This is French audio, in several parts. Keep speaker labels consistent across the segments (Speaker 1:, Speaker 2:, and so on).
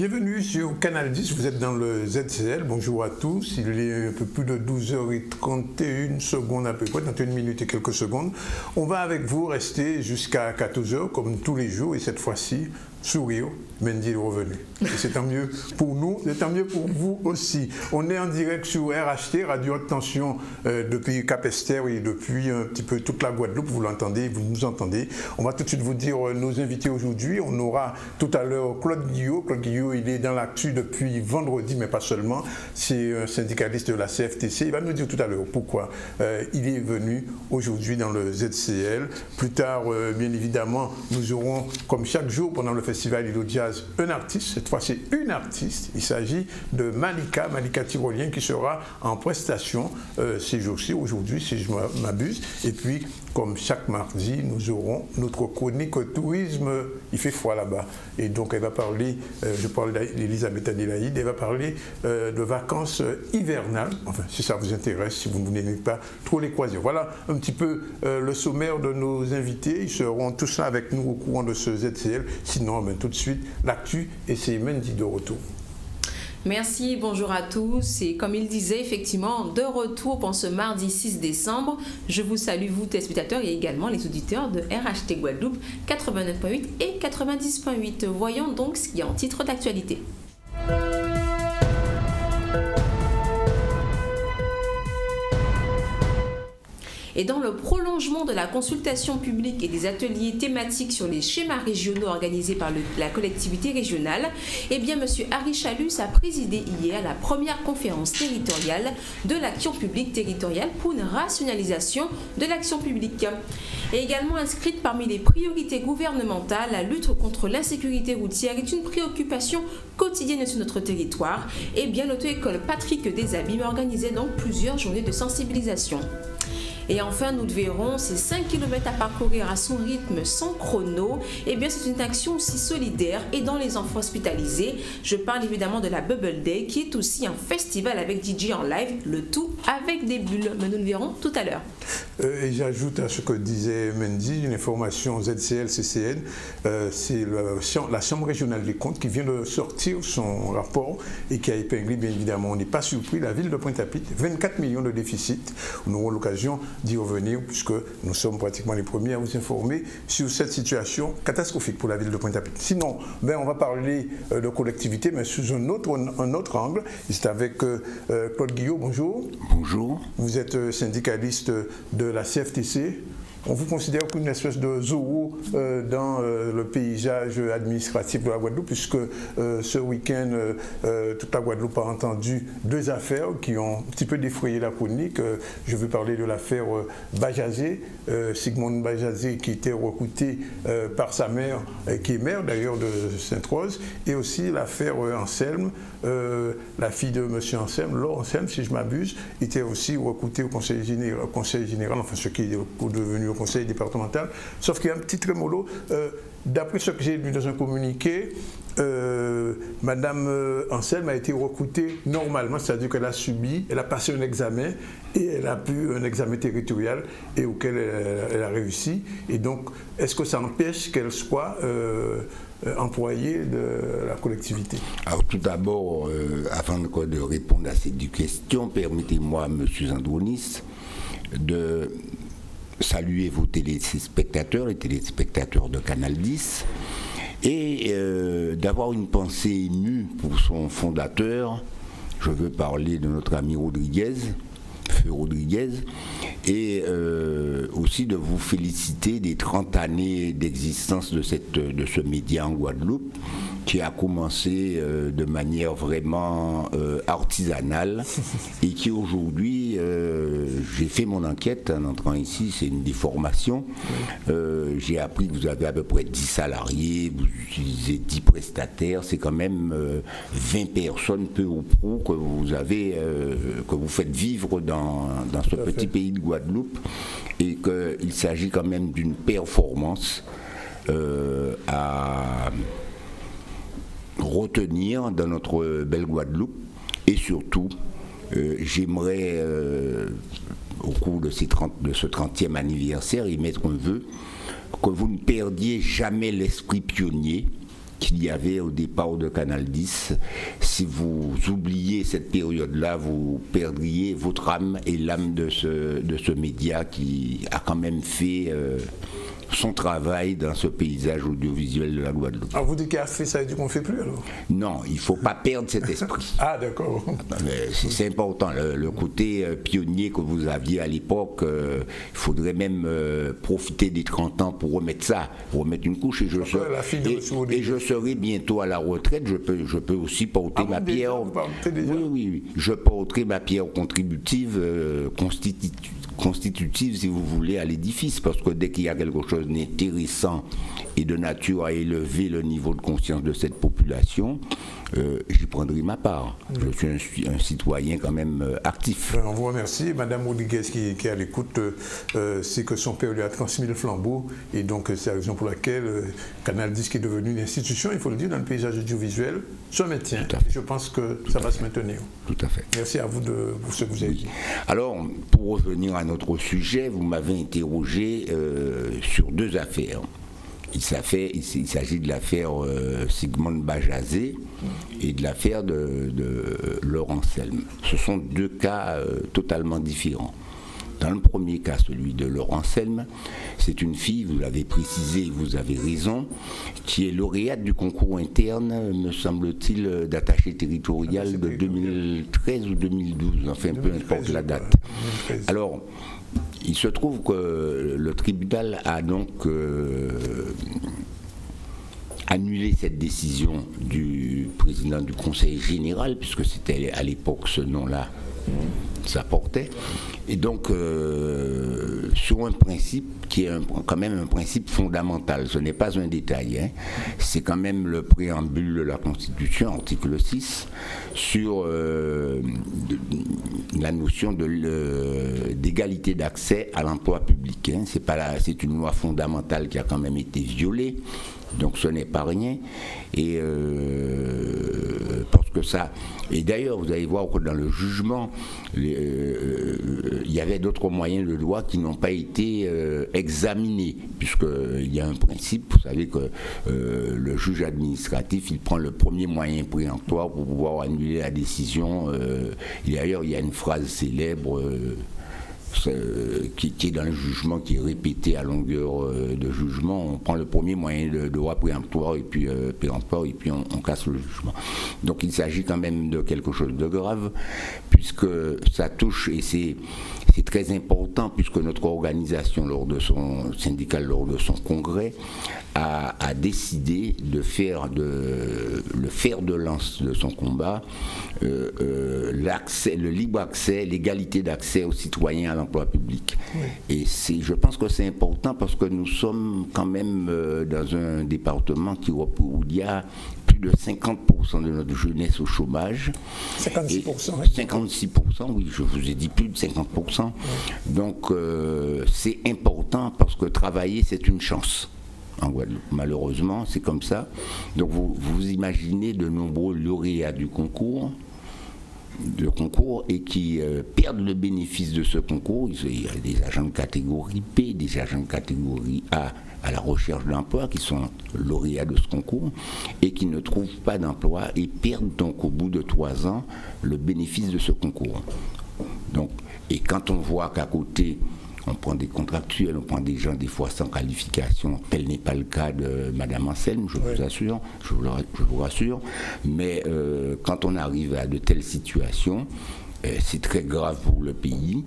Speaker 1: Bienvenue sur Canal 10, vous êtes dans le ZCL, bonjour à tous, il est un peu plus de 12h31 secondes à peu près, 31 minutes et quelques secondes. On va avec vous rester jusqu'à 14h comme tous les jours et cette fois-ci sourire, Mendy est revenu. c'est tant mieux pour nous, c'est tant mieux pour vous aussi. On est en direct sur RHT, Radio Haute Tension, euh, depuis Capester et depuis un petit peu toute la Guadeloupe. Vous l'entendez, vous nous entendez. On va tout de suite vous dire euh, nos invités aujourd'hui. On aura tout à l'heure Claude Guillot. Claude Guillot, il est dans l'actu depuis vendredi, mais pas seulement. C'est un syndicaliste de la CFTC. Il va nous dire tout à l'heure pourquoi euh, il est venu aujourd'hui dans le ZCL. Plus tard, bien évidemment, nous aurons, comme chaque jour pendant le festival Ilo Jazz un artiste, cette fois c'est une artiste, il s'agit de Malika, Malika Tyrolien qui sera en prestation euh, ces jours-ci, aujourd'hui si je m'abuse, et puis comme chaque mardi, nous aurons notre chronique tourisme, il fait froid là-bas, et donc elle va parler, euh, je parle d'Elisabeth Adelaïde, elle va parler euh, de vacances hivernales, enfin si ça vous intéresse, si vous n'aimez pas trop les croisières. Voilà un petit peu le sommaire de nos invités, ils seront tous là avec nous au courant de ce ZCL, sinon tout de suite l'actu et c'est Mendy de retour.
Speaker 2: Merci, bonjour à tous. Et comme il disait, effectivement, de retour pour ce mardi 6 décembre, je vous salue, vous, téléspectateurs, et également les auditeurs de RHT Guadeloupe 89.8 et 90.8. Voyons donc ce qu'il y a en titre d'actualité. Et dans le prolongement de la consultation publique et des ateliers thématiques sur les schémas régionaux organisés par la collectivité régionale, eh bien, M. Harry Chalus a présidé hier la première conférence territoriale de l'action publique territoriale pour une rationalisation de l'action publique. Et également inscrite parmi les priorités gouvernementales, la lutte contre l'insécurité routière est une préoccupation quotidienne sur notre territoire. Et bien, l'auto-école Patrick Desabîmes organisait donc plusieurs journées de sensibilisation. Et enfin, nous verrons ces 5 km à parcourir à son rythme sans chrono. Eh bien, c'est une action aussi solidaire et dans les enfants hospitalisés. Je parle évidemment de la Bubble Day qui est aussi un festival avec DJ en live, le tout avec des bulles. Mais nous le verrons tout à l'heure.
Speaker 1: Euh, et j'ajoute à ce que disait Mendy, une information ZCL-CCN, euh, c'est la Chambre régionale des comptes qui vient de sortir son rapport et qui a épinglé, bien évidemment, on n'est pas surpris, la ville de Pointe-à-Pitre, 24 millions de déficit. Nous aurons l'occasion d'y revenir puisque nous sommes pratiquement les premiers à vous informer sur cette situation catastrophique pour la ville de Pointe-à-Pitre. Sinon, ben, on va parler euh, de collectivité, mais sous un autre, un autre angle. C'est avec euh, euh, Claude Guillot, bonjour.
Speaker 3: Bonjour.
Speaker 1: Vous êtes syndicaliste de la CFTC on vous considère comme une espèce de zoo euh, dans euh, le paysage administratif de la Guadeloupe, puisque euh, ce week-end, toute la Guadeloupe a entendu deux affaires qui ont un petit peu défrayé la chronique. je veux parler de l'affaire Bajazé, Sigmund Bajazé, qui était recruté par sa mère, qui est mère d'ailleurs de Sainte-Rose, et aussi l'affaire Anselme, la fille de M. Anselme, Laure Anselme, si je m'abuse, était aussi recrutée au Conseil général, conseil général enfin ce qui est devenu au conseil départemental. Sauf qu'il y a un petit trémolo. Euh, d'après ce que j'ai lu dans un communiqué, euh, Madame euh, Anselme a été recrutée normalement, c'est-à-dire qu'elle a subi, elle a passé un examen et elle a pu un examen territorial et auquel elle, a réussi. Et donc, est-ce que ça empêche qu'elle soit employée de la collectivité?
Speaker 3: Alors tout d'abord, avant de, répondre à ces deux questions, permettez-moi, Monsieur Zandronis, de saluer vos téléspectateurs, les téléspectateurs de Canal 10, et euh, d'avoir une pensée émue pour son fondateur. Je veux parler de notre ami Rodriguez, Feu Rodriguez, et euh, aussi de vous féliciter des 30 années d'existence de, de ce média en Guadeloupe qui a commencé euh, de manière vraiment euh, artisanale et qui aujourd'hui, euh, j'ai fait mon enquête en entrant ici, c'est une déformation. j'ai appris que vous avez à peu près 10 salariés, vous utilisez 10 prestataires, c'est quand même 20 personnes peu ou prou que vous avez, que vous faites vivre dans, dans ce petit pays de Guadeloupe et qu'il s'agit quand même d'une performance à retenir dans notre belle Guadeloupe. Et surtout, j'aimerais, au cours de, ces 30, de ce 30e anniversaire, y mettre un vœu que vous ne perdiez jamais l'esprit pionnier qu'il y avait au départ de Canal 10. Si vous oubliez cette période-là, vous perdriez votre âme et l'âme de ce, de ce média qui a quand même fait... Euh, son travail dans ce paysage audiovisuel de la Guadeloupe.
Speaker 1: Alors ah, vous dites qu'il a fait ça et qu'on ne fait plus alors
Speaker 3: Non, il ne faut pas perdre cet esprit.
Speaker 1: ah d'accord.
Speaker 3: C'est important, le, côté euh, pionnier que vous aviez à l'époque, euh, il faudrait même euh, profiter des 30 ans pour remettre ça, pour remettre une couche. Et je, serai, et, je serai bientôt à la retraite, je peux, je peux aussi porter ah, ma pierre. Oui, oui, oui, je porterai ma pierre contributive constitutive constitutive, si vous voulez, à l'édifice, parce que dès qu'il y a quelque chose d'intéressant de nature à élever le niveau de conscience de cette population, euh, j'y prendrai ma part. Je suis un, citoyen quand même euh, actif.
Speaker 1: On vous remercie. Madame Rodriguez qui, est à l'écoute, euh, c'est que son père lui a transmis le flambeau et donc c'est la raison pour laquelle Canal 10 est devenu une institution, il faut le dire, dans le paysage audiovisuel, se maintient. Je pense que ça va se maintenir.
Speaker 3: Tout à fait.
Speaker 1: Merci à vous de ce que vous avez dit.
Speaker 3: Alors, pour revenir à notre sujet, vous m'avez interrogé sur deux affaires. Il s'agit de l'affaire euh, Sigmund Bajazé et de l'affaire de, Laurent Selm. Ce sont deux cas euh, totalement différents. Dans le premier cas, celui de Laurent Selm, c'est une fille, vous l'avez précisé, vous avez raison, qui est lauréate du concours interne, me semble-t-il, d'attaché territorial ah, de 2013 ou 2012, enfin peu importe la date. Alors, il se trouve que le tribunal a donc euh, annulé cette décision du président du Conseil général, puisque c'était à l'époque ce nom-là ça portait. Et donc, euh, sur un principe qui est quand même un principe fondamental, ce n'est pas un détail, hein. c'est quand même le préambule de la Constitution, article 6, sur euh, la notion d'égalité d'accès à l'emploi public. Hein. C'est une loi fondamentale qui a quand même été violée donc ce n'est pas rien. Et euh, parce que ça. Et d'ailleurs, vous allez voir que dans le jugement, euh, il y avait d'autres moyens de loi qui n'ont pas été euh, examinés, puisqu'il y a un principe, vous savez que le juge administratif, il prend le premier moyen préemptoire pour pouvoir annuler la décision. et d'ailleurs, il y a une phrase célèbre qui, est dans le jugement, qui est répété à longueur euh, de jugement, on prend le premier moyen de, droit préemptoire et puis euh, et puis on, casse le jugement. Donc il s'agit quand même de quelque chose de grave, puisque ça touche, et c'est c'est très important puisque notre organisation lors de son syndical lors de son congrès a, décidé de faire de le fer de lance de son combat euh, euh, l'accès, le libre accès, l'égalité d'accès aux citoyens à l'emploi public. Et je pense que c'est important parce que nous sommes quand même euh, dans un département qui où il y a de 50% de notre jeunesse au chômage.
Speaker 1: 56%.
Speaker 3: 56%, oui, je vous ai dit plus de 50%. Donc euh, c'est important parce que travailler, c'est une chance. En Guadeloupe. Malheureusement, c'est comme ça. Donc vous, vous imaginez de nombreux lauréats du concours de concours et qui euh, perdent le bénéfice de ce concours. Il y a des agents de catégorie B, des agents de catégorie A à la recherche d'emploi, qui sont lauréats de ce concours, et qui ne trouvent pas d'emploi et perdent donc au bout de trois ans le bénéfice de ce concours. Et quand on voit qu'à côté, on prend des contractuels, on prend des gens des fois sans qualification. Tel n'est pas le cas de Madame Anselme, je vous assure, je vous, rassure. Mais euh, quand on arrive à de telles situations, euh, c'est très grave pour le pays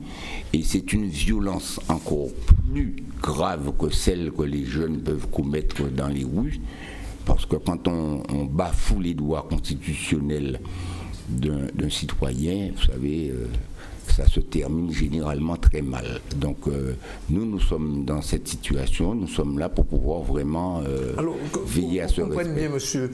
Speaker 3: et c'est une violence encore plus grave que celle que les jeunes peuvent commettre dans les rues parce que quand on, bafoue les droits constitutionnels d'un citoyen, vous savez, euh, ça se termine généralement très mal. Donc euh, nous, nous sommes dans cette situation, nous sommes là pour pouvoir vraiment veiller à ce respect.
Speaker 1: bien, monsieur,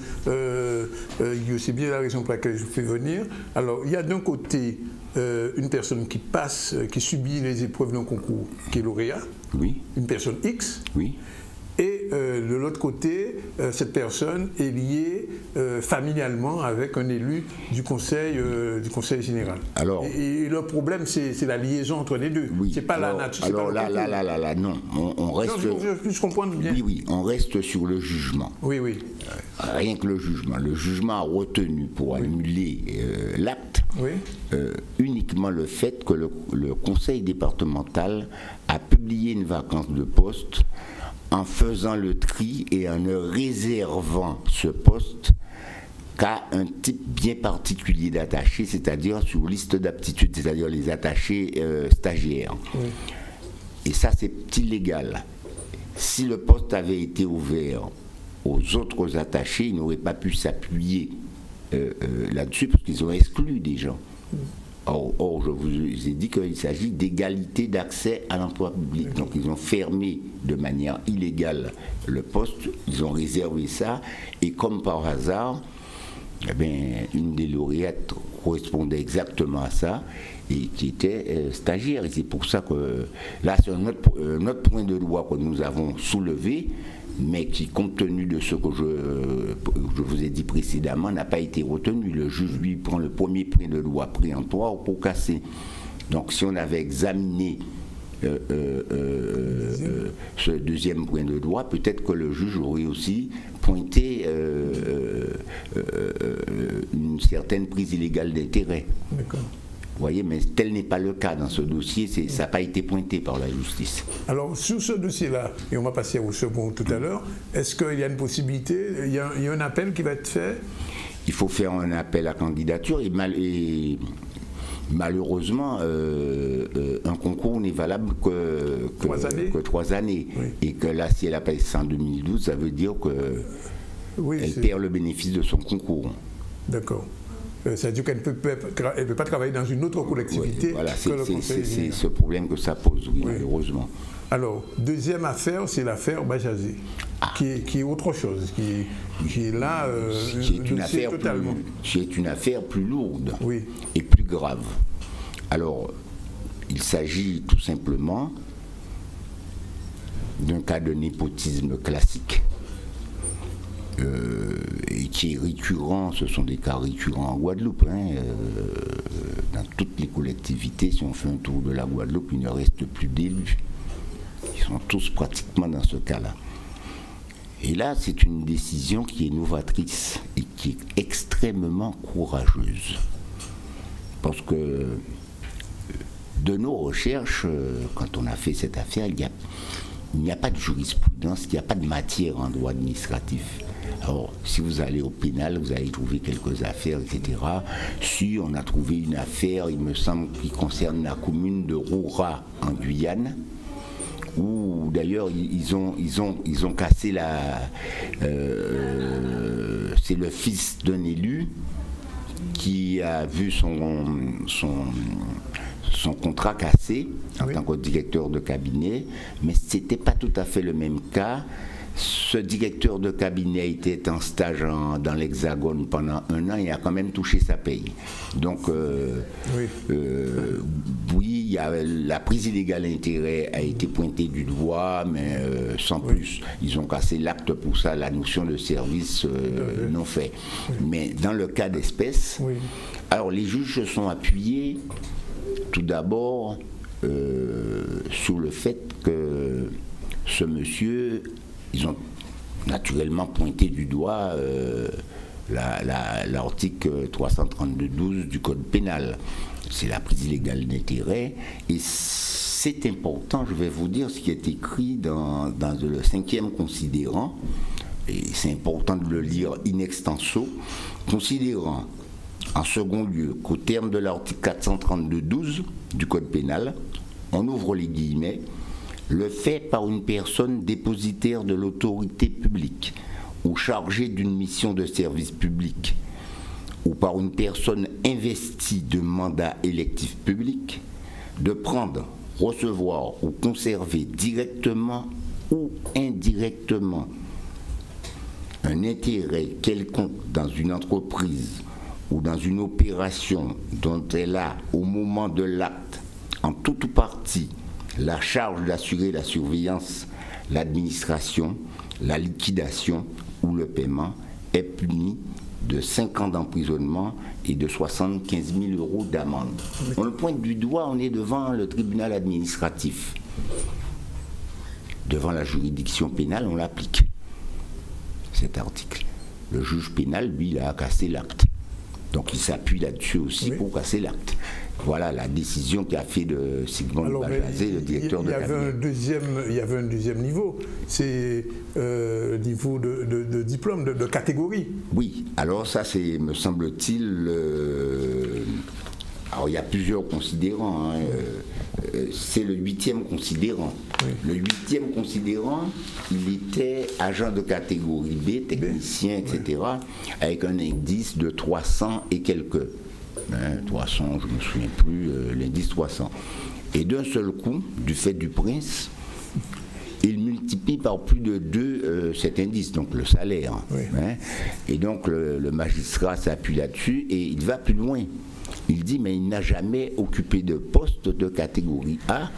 Speaker 1: c'est bien la raison pour laquelle je vous fais venir. Alors, il y a d'un côté euh, une personne qui passe, euh, qui subit les épreuves d'un concours, qui est lauréat,
Speaker 3: oui.
Speaker 1: une personne X,
Speaker 3: oui.
Speaker 1: Et euh, de l'autre côté, euh, cette personne est liée euh, familialement avec un élu du conseil, du conseil général. Alors, et, le problème, c'est la liaison entre les deux.
Speaker 3: Oui.
Speaker 1: C'est pas
Speaker 3: la
Speaker 1: nature.
Speaker 3: Alors là, là, là, là, là, non. On, reste.
Speaker 1: je, je, comprends bien.
Speaker 3: Oui, oui, on reste sur le jugement.
Speaker 1: Oui, oui.
Speaker 3: rien que le jugement. Le jugement a retenu pour annuler l'acte uniquement le fait que le, le conseil départemental a publié une vacance de poste en faisant le tri et en ne réservant ce poste qu'à un type bien particulier d'attachés, c'est-à-dire sur liste d'aptitude, c'est-à-dire les attachés euh, stagiaires. Et ça, c'est illégal. Si le poste avait été ouvert aux autres attachés, ils n'auraient pas pu s'appuyer euh, euh, là-dessus parce qu'ils ont exclu des gens. Or, je vous ai dit qu'il s'agit d'égalité d'accès à l'emploi public. Donc, ils ont fermé de manière illégale le poste, ils ont réservé ça, et comme par hasard, eh bien, une des lauréates correspondait exactement à ça, et qui était euh, stagiaire. Et c'est pour ça que là, c'est notre, euh, notre point de loi que nous avons soulevé mais qui, compte tenu de ce que je, vous ai dit précédemment, n'a pas été retenu. Le juge, lui, prend le premier point de loi préemptoire pour casser. Donc, si on avait examiné euh, euh, euh, ce deuxième point de loi, peut-être que le juge aurait aussi pointé une certaine prise illégale d'intérêt. D'accord voyez, mais tel n'est pas le cas dans ce dossier, ça n'a pas été pointé par la justice.
Speaker 1: Alors, sur ce dossier-là, et on va passer au second tout à l'heure, est-ce qu'il y a une possibilité, il y a, un appel qui va être fait?
Speaker 3: Il faut faire un appel à candidature et, malheureusement, euh, euh, un concours n'est valable que, trois années. Et que là, si elle a passé en 2012, ça veut dire qu'elle perd le bénéfice de son concours.
Speaker 1: D'accord. Euh, ça veut dire qu'elle ne peut, pas travailler dans une autre collectivité
Speaker 3: voilà, C'est ce problème que ça pose, oui, malheureusement.
Speaker 1: Alors, deuxième affaire, c'est l'affaire Bajazé, ah. qui, est, autre chose, qui, est là,
Speaker 3: euh, qui, est une affaire totalement. Plus, qui est une affaire plus lourde et plus grave. Alors, il s'agit tout simplement d'un cas de népotisme classique euh, et qui est récurrent, ce sont des cas récurrents en Guadeloupe. Hein, euh, dans toutes les collectivités, si on fait un tour de la Guadeloupe, il ne reste plus d'élus. Ils sont tous pratiquement dans ce cas-là. Et là, c'est une décision qui est novatrice et qui est extrêmement courageuse. Parce que de nos recherches, euh, quand on a fait cette affaire, il n'y a, pas de jurisprudence, il n'y a pas de matière en droit administratif. Alors, si vous allez au pénal, vous allez trouver quelques affaires, etc. Si on a trouvé une affaire, il me semble, qui concerne la commune de Roura en Guyane, où d'ailleurs ils ont, ils, ont, ils ont cassé la. Euh, c'est le fils d'un élu qui a vu son, son, son contrat cassé en tant que directeur de cabinet, mais ce n'était pas tout à fait le même cas ce directeur de cabinet était en stage dans l'Hexagone pendant un an et a quand même touché sa paye. Donc, euh, oui, euh, y a, la prise illégale d'intérêt a été pointée du doigt, mais euh, sans plus. Ils ont cassé l'acte pour ça, la notion de service non fait. Mais dans le cas d'espèce, alors les juges se sont appuyés tout d'abord sur le fait que ce monsieur ils ont naturellement pointé du doigt euh, l'article 332.12 du Code pénal. C'est la prise illégale d'intérêt. Et c'est important, je vais vous dire ce qui est écrit dans, dans le cinquième considérant, et c'est important de le lire in extenso, considérant en second lieu qu'au terme de l'article 432.12 du Code pénal, on ouvre les guillemets, le fait par une personne dépositaire de l'autorité publique ou chargée d'une mission de service public ou par une personne investie de mandat électif public de prendre, recevoir ou conserver directement ou indirectement un intérêt quelconque dans une entreprise ou dans une opération dont elle a, au moment de l'acte, en toute partie, la charge d'assurer la surveillance, l'administration, la liquidation ou le paiement est puni de 5 ans d'emprisonnement et de 75 000 euros d'amende. On le pointe du doigt, on est devant le tribunal administratif. Devant la juridiction pénale, on l'applique, cet article. Le juge pénal, lui, il a cassé l'acte. Donc il s'appuie là-dessus aussi pour casser l'acte. Voilà la décision qu'a fait de Sigmund Bajazé, le directeur de
Speaker 1: avait un deuxième, Il y avait un deuxième niveau, c'est euh, le niveau de, diplôme, de, catégorie.
Speaker 3: Oui, alors ça c'est, me semble-t-il, euh, alors il y a plusieurs considérants. Hein, euh, c'est le huitième considérant. Le huitième considérant, il était agent de catégorie B, technicien, etc., avec un indice de 300 et quelques. 300, hein, je ne me souviens plus, euh, l'indice 300. Et d'un seul coup, du fait du prince, il multiplie par plus de deux euh, cet indice, donc le salaire. Hein. et donc le magistrat s'appuie là-dessus et il va plus loin. Il dit, mais il n'a jamais occupé de poste de catégorie A,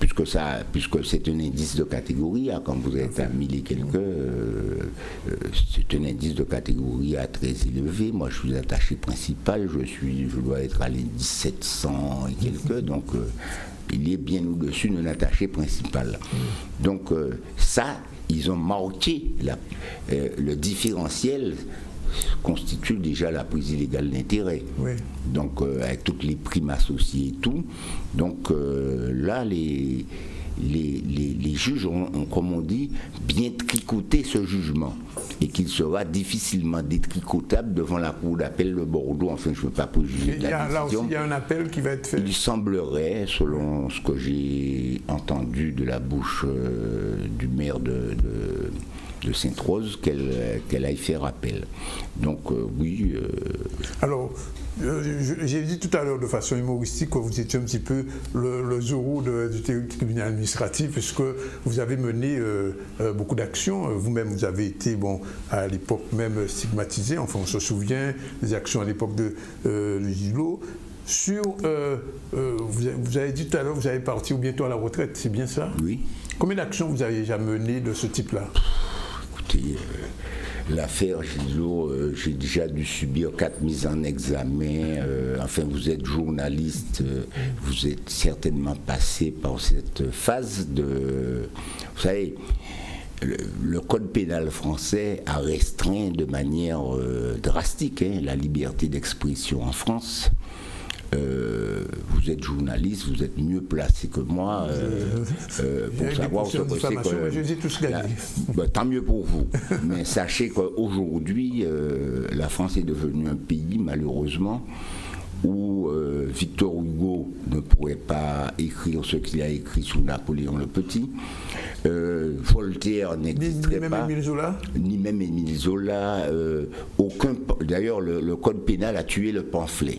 Speaker 3: puisque, ça, puisque c'est un indice de catégorie A, quand vous êtes à 1000 et quelques, euh, euh, c'est un indice de catégorie A très élevé. Moi, je suis attaché principal, je, suis, je dois être à l'indice 700 et quelques, donc euh, il est bien au-dessus d'un attaché principal. Donc, ça, ils ont marqué le différentiel constitue déjà la prise illégale d'intérêt. Donc, euh, avec toutes les primes associées et tout. Donc, euh, là, les, les, juges ont, comme on dit, bien tricoté ce jugement et qu'il sera difficilement détricotable devant la Cour d'appel de Bordeaux. Enfin, je ne veux pas préjuger
Speaker 1: de la Là aussi, il y a un appel qui va être fait.
Speaker 3: Il semblerait, selon ce que j'ai entendu de la bouche euh, du maire de de Sainte-Rose qu'elle aille faire appel. Donc euh, oui. Euh,
Speaker 1: Alors, euh, j'ai dit tout à l'heure de façon humoristique que vous étiez un petit peu le, le du tribunal administratif, puisque vous avez mené beaucoup d'actions. Vous-même, vous avez été, bon, à l'époque même stigmatisé. Enfin, on se souvient des actions à l'époque de Gilo sur, vous, avez dit tout à l'heure, vous allez partir bientôt à la retraite, c'est bien ça?
Speaker 3: Oui.
Speaker 1: Combien d'actions vous avez déjà menées de ce type-là?
Speaker 3: Euh, l'affaire euh, j'ai déjà dû subir quatre mises en examen. Euh, enfin, vous êtes journaliste, vous êtes certainement passé par cette phase de. Vous savez, le, code pénal français a restreint de manière drastique hein, la liberté d'expression en France. Euh, vous êtes journaliste, vous êtes mieux placé que moi euh, euh, pour savoir ce que c'est que. Bah, tant mieux pour vous. Mais sachez qu'aujourd'hui, la France est devenue un pays, malheureusement, où Victor Hugo ne pourrait pas écrire ce qu'il a écrit sous Napoléon le Petit. Euh, Voltaire n'existerait pas.
Speaker 1: Ni même Émile Zola
Speaker 3: Ni même Émile Zola. Euh, aucun. D'ailleurs, le, code pénal a tué le pamphlet.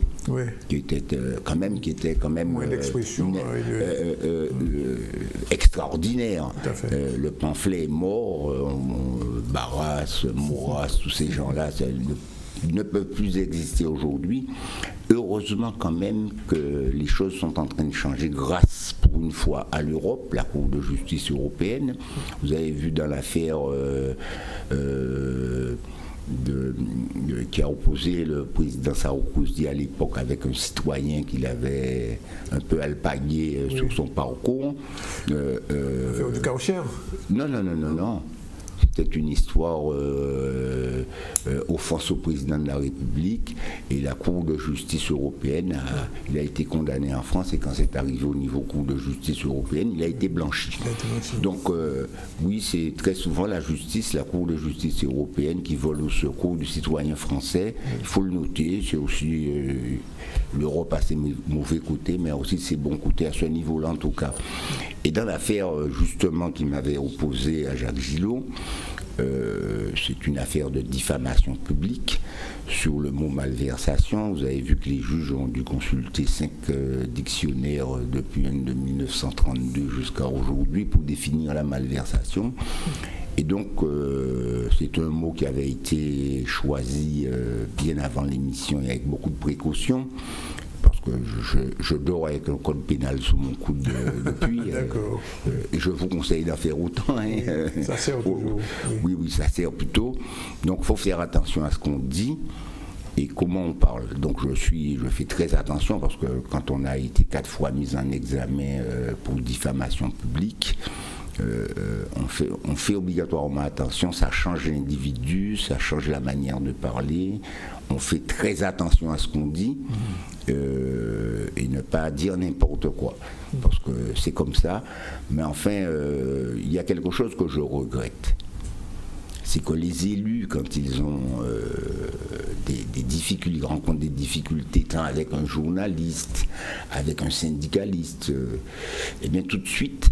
Speaker 3: Qui était euh, quand même, qui était quand même.
Speaker 1: d'expression.
Speaker 3: extraordinaire. le pamphlet est mort. Barras, Maurras, tous ces gens-là, ne peuvent plus exister aujourd'hui. Heureusement quand même que les choses sont en train de changer grâce pour une fois à l'Europe, la Cour de justice européenne. Vous avez vu dans l'affaire euh, euh, qui a opposé le président Sarkozy à l'époque avec un citoyen qu'il avait un peu alpagué euh, sur son parcours.
Speaker 1: Euh, du
Speaker 3: Non, non, non, non, non. C'était une histoire euh, euh, offense au président de la République et la Cour de justice européenne a, il a été condamné en France et quand c'est arrivé au niveau Cour de justice européenne, il a été blanchi. Donc euh, oui, c'est très souvent la justice, la Cour de justice européenne qui vole au secours du citoyen français. Il faut le noter, c'est aussi l'Europe a ses mauvais côtés, mais aussi ses bons côtés à ce niveau-là en tout cas. Et dans l'affaire justement qui m'avait opposé à Jacques Gillot, euh, c'est une affaire de diffamation publique sur le mot malversation. Vous avez vu que les juges ont dû consulter cinq euh, dictionnaires depuis de 1932 jusqu'à aujourd'hui pour définir la malversation. Et donc, euh, c'est un mot qui avait été choisi bien avant l'émission et avec beaucoup de précautions que je, dors avec un code pénal sous mon coude depuis. D'accord. et je vous conseille d'en faire autant. Hein.
Speaker 1: ça sert toujours.
Speaker 3: Oui. oui, ça sert plutôt. Donc il faut faire attention à ce qu'on dit et comment on parle. Donc je suis, je fais très attention parce que quand on a été quatre fois mis en examen pour diffamation publique, euh, on, fait, obligatoirement attention, ça change l'individu, ça change la manière de parler, on fait très attention à ce qu'on dit euh, et ne pas dire n'importe quoi, parce que c'est comme ça. Mais enfin, euh, il y a quelque chose que je regrette. C'est que les élus, quand ils ont des, des, difficultés, rencontrent des difficultés, tant avec un journaliste, avec un syndicaliste, et eh bien tout de suite,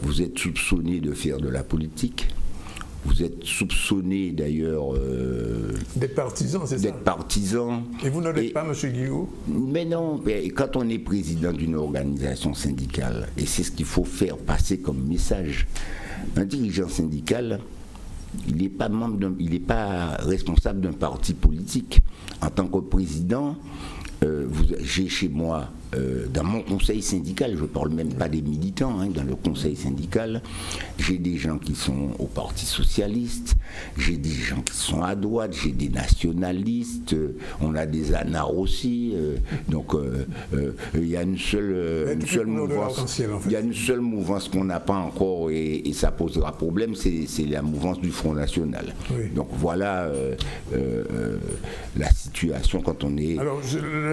Speaker 3: vous êtes soupçonné de faire de la politique. Vous êtes soupçonné d'ailleurs
Speaker 1: euh, d'être partisan, c'est ça
Speaker 3: D'être partisan.
Speaker 1: Et vous ne l'êtes pas, M. Guillaume
Speaker 3: Mais non, quand on est président d'une organisation syndicale, et c'est ce qu'il faut faire passer comme message, un dirigeant syndical, il n'est pas membre il n'est pas responsable d'un parti politique. En tant que président, euh, j'ai chez moi euh, dans mon conseil syndical, je ne parle même pas des militants, hein, dans le conseil syndical, j'ai des gens qui sont au Parti socialiste, j'ai des gens qui sont à droite, j'ai des nationalistes, euh, on a des anards aussi, donc il y a une seule, seule mouvance, il y a une seule mouvance qu'on n'a pas encore et, ça posera problème, c'est la mouvance du Front National. Donc voilà la situation quand on est.
Speaker 1: Alors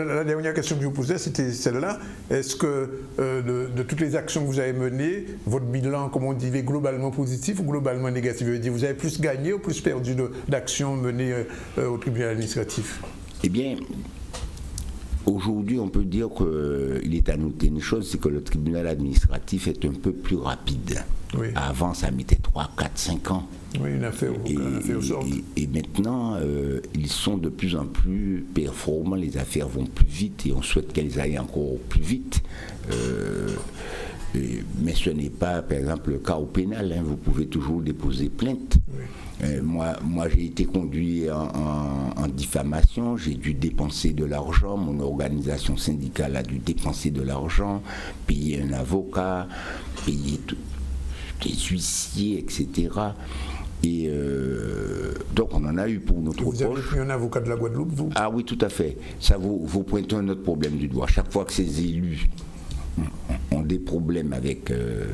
Speaker 1: la dernière question que je vous posais, c'était là Est-ce que euh, de, toutes les actions que vous avez menées, votre bilan, comme on dit, est globalement positif ou globalement négatif? Vous avez plus gagné ou plus perdu d'actions menées euh, au tribunal administratif?
Speaker 3: Eh bien, Aujourd'hui, on peut dire qu'il est à noter une chose, c'est que le tribunal administratif est un peu plus rapide. Avant, ça mettait 3, 4, 5 ans.
Speaker 1: Oui, une affaire, et,
Speaker 3: et, maintenant, euh, ils sont de plus en plus performants, les affaires vont plus vite et on souhaite qu'elles aillent encore plus vite. Euh, mais ce n'est pas, par exemple, le cas au pénal. Hein. vous pouvez toujours déposer plainte. Euh, moi, moi j'ai été conduit en, diffamation, j'ai dû dépenser de l'argent, mon organisation syndicale a dû dépenser de l'argent, payer un avocat, payer des huissiers, etc. Et euh, donc on en a eu pour notre
Speaker 1: Vous avez pris un avocat de la Guadeloupe, vous?
Speaker 3: Ah oui, tout à fait. Ça, vous, vous pointez un autre problème du doigt. Chaque fois que ces élus ont des problèmes avec, euh,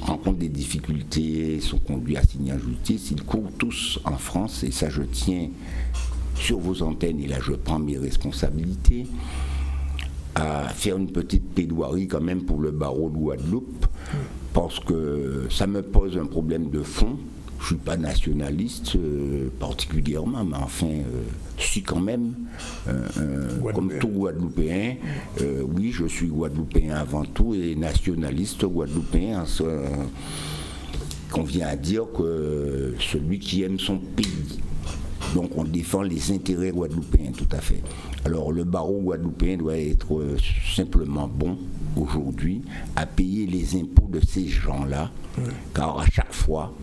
Speaker 3: rencontrent des difficultés, sont conduits à signer en justice, ils courent tous en France, et ça je tiens sur vos antennes, et là je prends mes responsabilités, à faire une petite plaidoirie quand même pour le barreau de Guadeloupe, parce que ça me pose un problème de fond. Je ne suis pas nationaliste euh, particulièrement, mais enfin, euh, si quand même, euh, comme tout Guadeloupéen, oui, je suis Guadeloupéen avant tout et nationaliste Guadeloupéen. qu'on vient à dire que celui qui aime son pays. Donc on défend les intérêts guadeloupéens, tout à fait. Alors le barreau guadeloupéen doit être simplement bon aujourd'hui à payer les impôts de ces gens-là, car à chaque fois,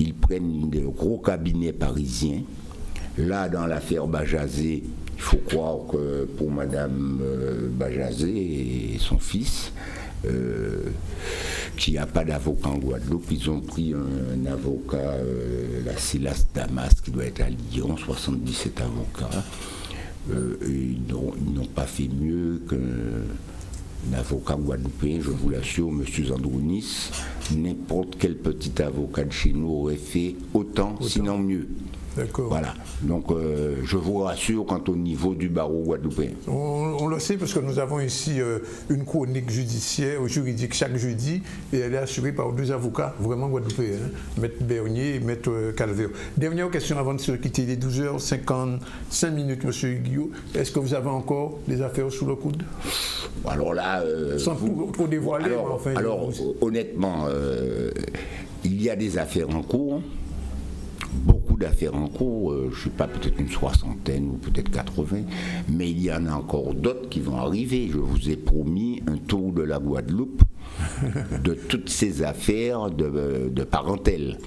Speaker 3: ils prennent de gros cabinets parisiens. Là, dans l'affaire Bajazé, il faut croire que pour Madame euh, Bajazé et son fils, euh, qui n'a pas d'avocat en Guadeloupe, ils ont pris un, avocat, euh, la Silas Damas, qui doit être à Lyon, 77 avocats. ils n'ont pas fait mieux que avocat guadeloupéen, je vous l'assure, M. Zandrounis, n'importe quel petit avocat de chez nous aurait fait autant. sinon mieux. Voilà. Donc, euh, je vous rassure quant au niveau du barreau guadeloupéen.
Speaker 1: On, le sait parce que nous avons ici euh, une chronique judiciaire, ou juridique chaque jeudi, et elle est assurée par deux avocats vraiment guadeloupéens, hein, Maître Bernier et Maître euh, Calvert. Dernière question avant de se quitter. Il est 12h55 minutes, M. Guillaume. Est-ce que vous avez encore des affaires sous le coude?
Speaker 3: Alors là.
Speaker 1: Sans trop, dévoiler,
Speaker 3: alors,
Speaker 1: enfin.
Speaker 3: Alors, honnêtement, il y a des affaires en cours beaucoup d'affaires en cours, euh, je ne sais pas, peut-être une soixantaine ou peut-être 80, mais il y en a encore d'autres qui vont arriver. Je vous ai promis un tour de la Guadeloupe de toutes ces affaires de, de parentèle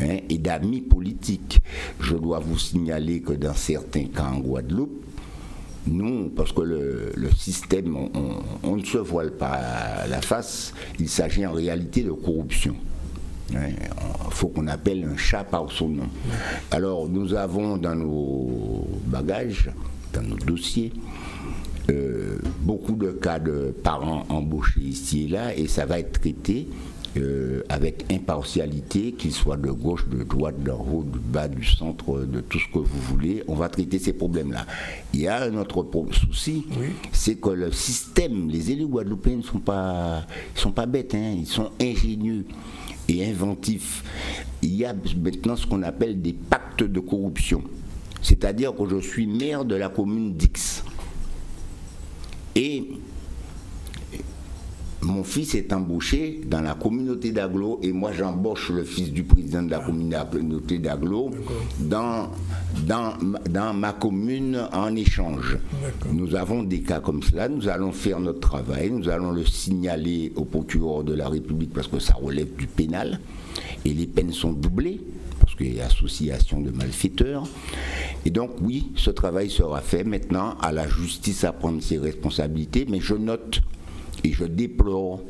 Speaker 3: hein, et d'amis politiques. Je dois vous signaler que dans certains cas en Guadeloupe, nous, parce que le, système, on, ne se voile pas la face, il s'agit en réalité de corruption. Il faut qu'on appelle un chat par son nom. Alors, nous avons dans nos bagages, dans nos dossiers, euh, beaucoup de cas de parents embauchés ici et là, et ça va être traité euh, avec impartialité, qu'il soit de gauche, de droite, d'en haut, du bas, du centre, de tout ce que vous voulez, on va traiter ces problèmes-là. Il y a un autre souci, c'est que le système, les élus guadeloupéens ne sont pas, sont pas bêtes, hein, ils sont ingénieux et inventifs. Il y a maintenant ce qu'on appelle des pactes de corruption. C'est-à-dire que je suis maire de la commune d'X. Et mon fils est embauché dans la communauté d'Aglo et moi j'embauche le fils du président de la communauté d'Aglo dans, dans, dans ma commune en échange. Nous avons des cas comme cela, nous allons faire notre travail, nous allons le signaler au procureur de la République parce que ça relève du pénal. Et les peines sont doublées parce qu'il y a association de malfaiteurs. Et donc oui, ce travail sera fait maintenant. À la justice à prendre ses responsabilités, mais je note et je déplore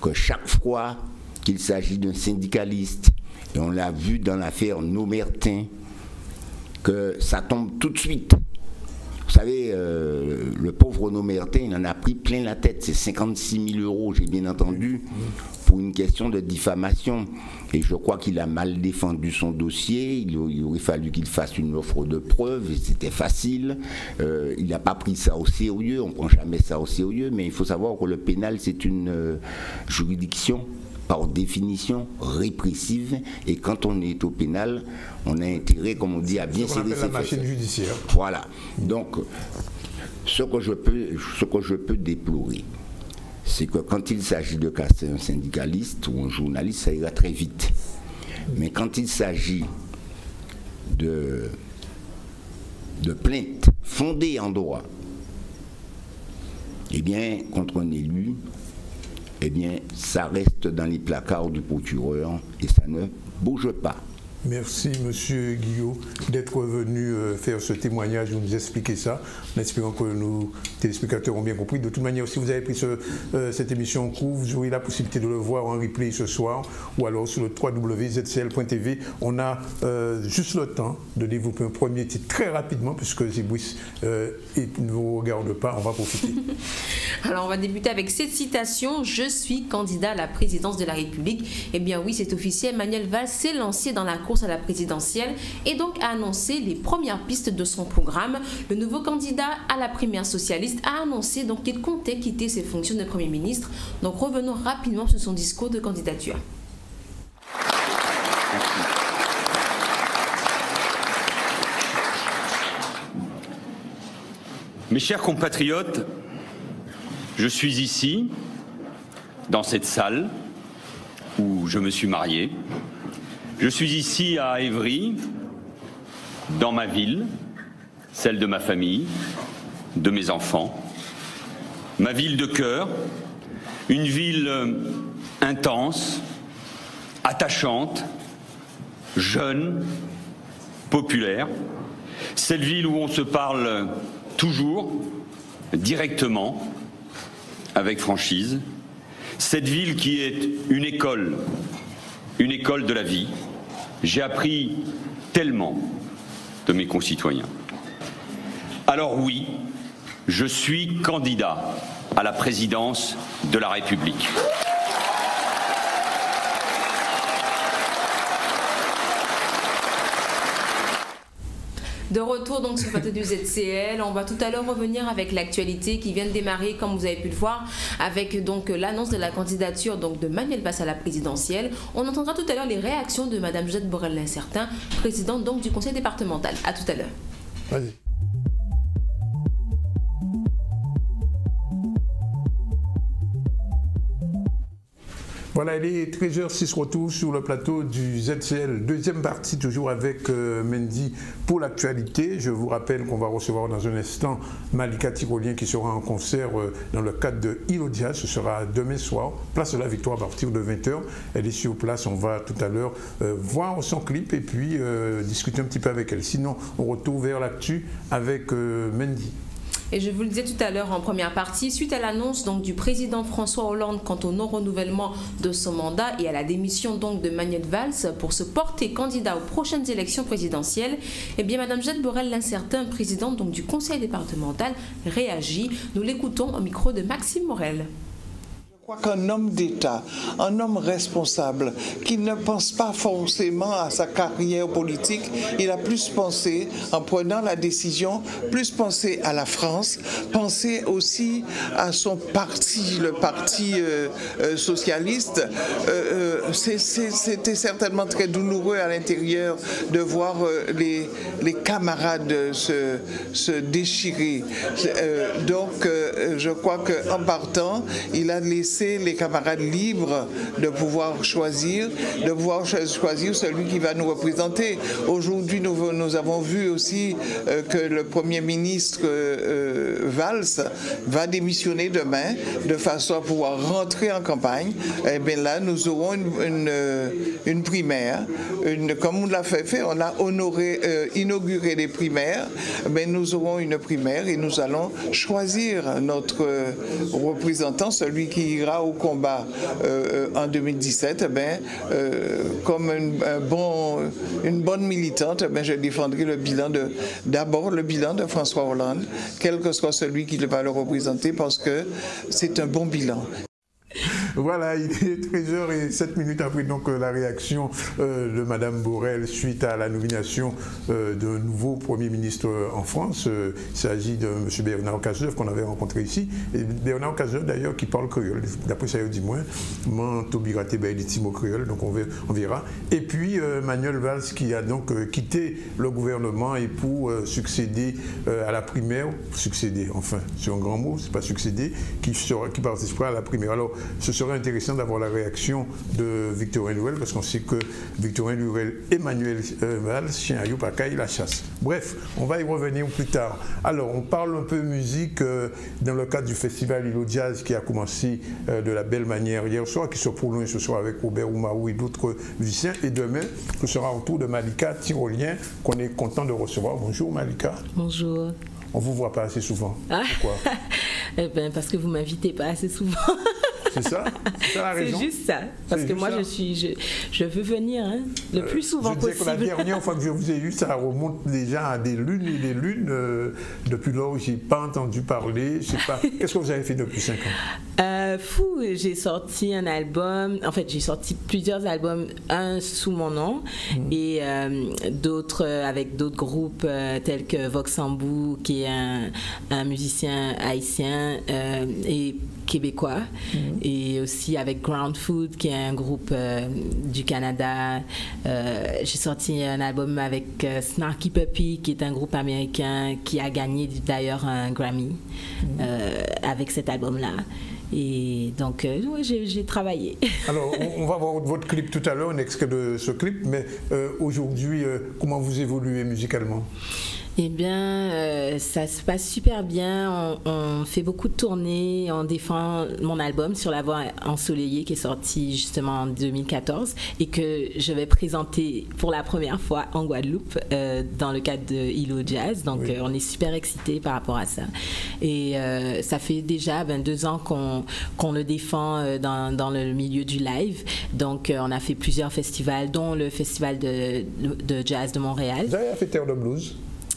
Speaker 3: que chaque fois qu'il s'agit d'un syndicaliste, et on l'a vu dans l'affaire Nomertin, que ça tombe tout de suite. Vous savez, euh, le pauvre Nomertin, il en a pris plein la tête. C'est 56 000 euros, j'ai bien entendu, pour une question de diffamation. Et je crois qu'il a mal défendu son dossier. Il, aurait fallu qu'il fasse une offre de preuve. C'était facile. Euh, il n'a pas pris ça au sérieux. On ne prend jamais ça au sérieux. Mais il faut savoir que le pénal, c'est une euh, juridiction par définition répressive et quand on est au pénal, on a intérêt, comme on dit, à bien serrer
Speaker 1: la machine judiciaire.
Speaker 3: Voilà. Donc, ce que je peux, ce que je peux déplorer, c'est que quand il s'agit de casser un syndicaliste ou un journaliste, ça ira très vite. Mais quand il s'agit de, plaintes fondées en droit, eh bien, contre un élu, eh bien, ça reste dans les placards du procureur et ça ne bouge pas.
Speaker 1: Merci, Monsieur Guillaume, d'être venu euh, faire ce témoignage, vous nous expliquer ça, en espérant que nos téléspectateurs ont bien compris. De toute manière, si vous avez pris euh, cette émission en cours, vous aurez la possibilité de le voir en replay ce soir ou alors sur le www.zcl.tv. On a euh, juste le temps de développer un premier titre très rapidement, puisque Zibouis ne vous regarde pas, on va profiter.
Speaker 2: alors, on va débuter avec cette citation Je suis candidat à la présidence de la République. Eh bien, oui, c'est officiel. Manuel Valls s'est lancé dans la course à la présidentielle et donc a annoncé les premières pistes de son programme. Le nouveau candidat à la primaire socialiste a annoncé donc qu'il comptait quitter ses fonctions de Premier ministre. Donc revenons rapidement sur son discours de candidature.
Speaker 4: Mes chers compatriotes, je suis ici, dans cette salle où je me suis marié, je suis ici à Évry, dans ma ville, celle de ma famille, de mes enfants, ma ville de cœur, une ville euh, intense, attachante, jeune, populaire, cette ville où on se parle toujours, directement, avec franchise, cette ville qui est une école une école de la vie. J'ai appris tellement de mes concitoyens. Alors oui, je suis candidat à la présidence de la République.
Speaker 2: De retour donc sur le plateau du ZCL, on va tout à l'heure revenir avec l'actualité qui vient de démarrer, comme vous avez pu le voir, avec donc l'annonce de la candidature donc de Manuel Valls à la présidentielle. On entendra tout à l'heure les réactions de Madame Josette Borel-Lincertin, présidente donc du conseil départemental. À tout à l'heure.
Speaker 1: Voilà, il est 13h06 retour sur le plateau du ZCL, deuxième partie toujours avec euh, Mendy pour l'actualité. Je vous rappelle qu'on va recevoir dans un instant Malika Tirolien qui sera en concert euh, dans le cadre de Ilodia. Ce sera demain soir, place de la Victoire à partir de 20h. Elle est sur place, on va tout à l'heure euh, voir son clip et puis discuter un petit peu avec elle. Sinon, on retourne vers l'actu avec Mendy.
Speaker 2: Et je vous le disais tout à l'heure en première partie, suite à l'annonce donc du président François Hollande quant au non-renouvellement de son mandat et à la démission donc de Manuel Valls pour se porter candidat aux prochaines élections présidentielles, eh bien Madame Jette Borel, l'incertain président donc du conseil départemental, réagit. Nous l'écoutons au micro de Maxime Morel
Speaker 5: crois qu'un homme d'État, un homme responsable, qui ne pense pas forcément à sa carrière politique, il a plus pensé, en prenant la décision, plus pensé à la France, pensé aussi à son parti, le parti euh, euh, socialiste. Euh, c'était certainement très douloureux à l'intérieur de voir les, camarades se, se déchirer. donc, je crois qu'en partant, il a laissé les camarades libres de pouvoir choisir, de pouvoir choisir celui qui va nous représenter. Aujourd'hui, nous, avons vu aussi euh, que le Premier ministre euh, Valls va démissionner demain de façon à pouvoir rentrer en campagne. Et eh bien là, nous aurons une, une, primaire. Une, comme on l'a fait, fait, on a euh, inauguré les primaires. Mais nous aurons une primaire et nous allons choisir notre représentant, celui qui au combat euh, en 2017, eh ben, euh, comme une bonne militante, eh ben, je défendrai le bilan de, d'abord le bilan de François Hollande, quel que soit celui qui va le représenter, parce que c'est un bon bilan.
Speaker 1: Voilà, il est 13h et 7 minutes après donc euh, la réaction euh, de Madame Borrell suite à la nomination euh, d'un nouveau Premier ministre en France. il s'agit de M. Bernard Cazeneuve qu'on avait rencontré ici. Bernard Cazeneuve d'ailleurs qui parle créole, d'après ça dit moins, Manto Biraté Timo créole, donc on verra. Et puis Manuel Valls qui a donc quitté le gouvernement et pour succéder à la primaire, succéder, enfin, c'est un grand mot, c'est pas succéder, qui, sera, qui participera à la primaire. Alors, ce sera intéressant d'avoir la réaction de Victorien Louel, parce qu'on sait que Victorien Louel, Emmanuel euh, Valls, chien à la chasse. Bref, on va y revenir plus tard. Alors, on parle un peu musique euh, dans le cadre du festival Ilo Jazz qui a commencé euh, de la belle manière hier soir, qui se prolonge ce soir avec Robert Oumarou et d'autres musiciens. Et demain, ce sera au tour de Malika Tyrolien, qu'on est content de recevoir. Bonjour Malika.
Speaker 6: Bonjour.
Speaker 1: On vous voit pas assez souvent. Ah. Pourquoi?
Speaker 6: Eh ben, Parce que vous m'invitez pas assez souvent.
Speaker 1: C'est ça
Speaker 6: C'est juste ça. Parce que moi, je, suis, je, je, veux venir hein, le euh, plus souvent je possible. Que
Speaker 1: la dernière fois que je vous ai eu, ça remonte déjà à des lunes et des lunes. Euh, depuis lors, je n'ai pas entendu parler. Je sais pas. Qu'est-ce que vous avez fait depuis 5 ans?
Speaker 6: Euh, Fou, j'ai sorti un album. En fait, j'ai sorti plusieurs albums, un sous mon nom mm. et d'autres avec d'autres groupes tels que Voxambou, qui est un, un musicien haïtien et québécois mm. et aussi avec Ground Food qui est un groupe euh, du Canada. Euh, j'ai sorti un album avec euh, Snarky Puppy qui est un groupe américain qui a gagné d'ailleurs un Grammy mm. avec cet album-là. Et donc, j'ai travaillé.
Speaker 1: Alors, on, va voir votre clip tout à l'heure, un extrait de ce clip, mais aujourd'hui, comment vous évoluez musicalement?
Speaker 6: Eh bien, euh, ça se passe super bien. On, fait beaucoup de tournées. On défend mon album sur la voie ensoleillée qui est sorti justement en 2014 et que je vais présenter pour la première fois en Guadeloupe euh, dans le cadre de Hilo Jazz. Donc, euh, on est super excités par rapport à ça. Et ça fait déjà 22 ans qu'on le défend dans, dans, le milieu du live. Donc, on a fait plusieurs festivals, dont le Festival de, de jazz de Montréal.
Speaker 1: Vous avez fait Terre de Blues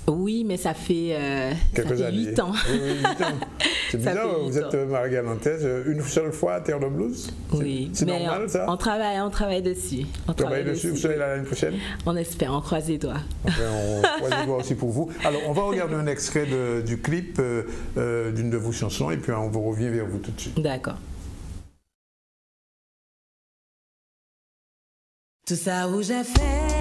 Speaker 6: oui, mais ça fait, euh,
Speaker 1: Quelques
Speaker 6: années. 8 ans.
Speaker 1: C'est bizarre, vous êtes Marie Galantaise une seule fois à Terre de Blues?
Speaker 6: Oui,
Speaker 1: c'est normal ça?
Speaker 6: on travaille, on travaille dessus.
Speaker 1: On travaille dessus, vous serez là l'année prochaine?
Speaker 6: On espère, on croise les doigts.
Speaker 1: Enfin, on croise les doigts aussi pour vous. Alors, on va regarder un extrait du clip euh, euh, d'une de vos chansons et puis on vous revient vers vous tout de suite.
Speaker 6: D'accord.
Speaker 7: Tout ça où j'ai fait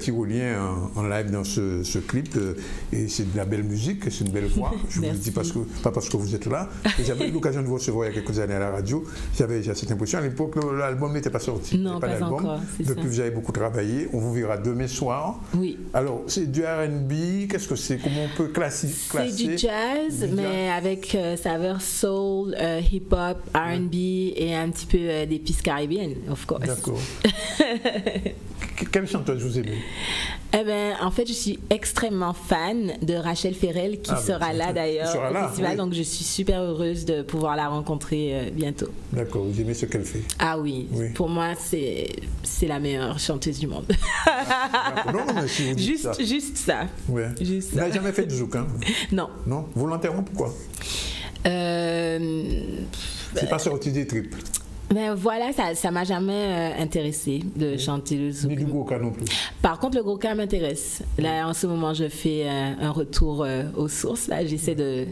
Speaker 1: Tyrolien en, en live dans ce, ce clip, euh, et c'est de la belle musique, c'est une belle voix. Je vous le dis parce que, pas parce que vous êtes là. J'avais eu l'occasion de vous recevoir il y a quelques années à la radio. J'avais cette impression. À l'époque, l'album n'était pas sorti.
Speaker 6: Non, pas encore, c'est
Speaker 1: Depuis,
Speaker 6: ça.
Speaker 1: vous avez beaucoup travaillé. On vous verra demain soir.
Speaker 6: Oui.
Speaker 1: Alors, c'est du RB. Qu'est-ce que c'est Comment on peut classer
Speaker 6: C'est du jazz,
Speaker 1: Du
Speaker 6: mais avec euh, saveur soul, euh, hip-hop, R&B et un petit peu euh, d'épices caribéennes, of course.
Speaker 1: D'accord. Que- Quelle chanteuse vous aimez?
Speaker 6: Eh ben, en fait, je suis extrêmement fan de Rachel Ferrell qui
Speaker 1: Ah, ben,
Speaker 6: sera
Speaker 1: c'est-
Speaker 6: là
Speaker 1: qui
Speaker 6: d'ailleurs
Speaker 1: sera
Speaker 6: au
Speaker 1: là,
Speaker 6: festival,
Speaker 1: oui.
Speaker 6: donc je suis super heureuse de pouvoir la rencontrer euh, bientôt.
Speaker 1: D'accord, vous aimez ce qu'elle fait?
Speaker 6: Ah oui,
Speaker 1: Oui.
Speaker 6: pour moi, c'est c'est la meilleure chanteuse du monde.
Speaker 1: D'accord. Non, non, mais si vous dites
Speaker 6: juste,
Speaker 1: ça.
Speaker 6: juste ça.
Speaker 1: Ouais.
Speaker 6: Juste
Speaker 1: Vous
Speaker 6: ça.
Speaker 1: n'avez jamais fait de zouk, hein
Speaker 6: Non.
Speaker 1: Non? Volontairement, pourquoi
Speaker 6: Euh,
Speaker 1: C'est pas sorti des tripes.
Speaker 6: Ben voilà, ça ça m'a jamais euh, intéressé de chanter le zouk.
Speaker 1: Ni du Goka non plus.
Speaker 6: Par contre, le Goka m'intéresse. Là, en ce moment, je fais euh, un retour euh, aux sources. Là, j'essaie de,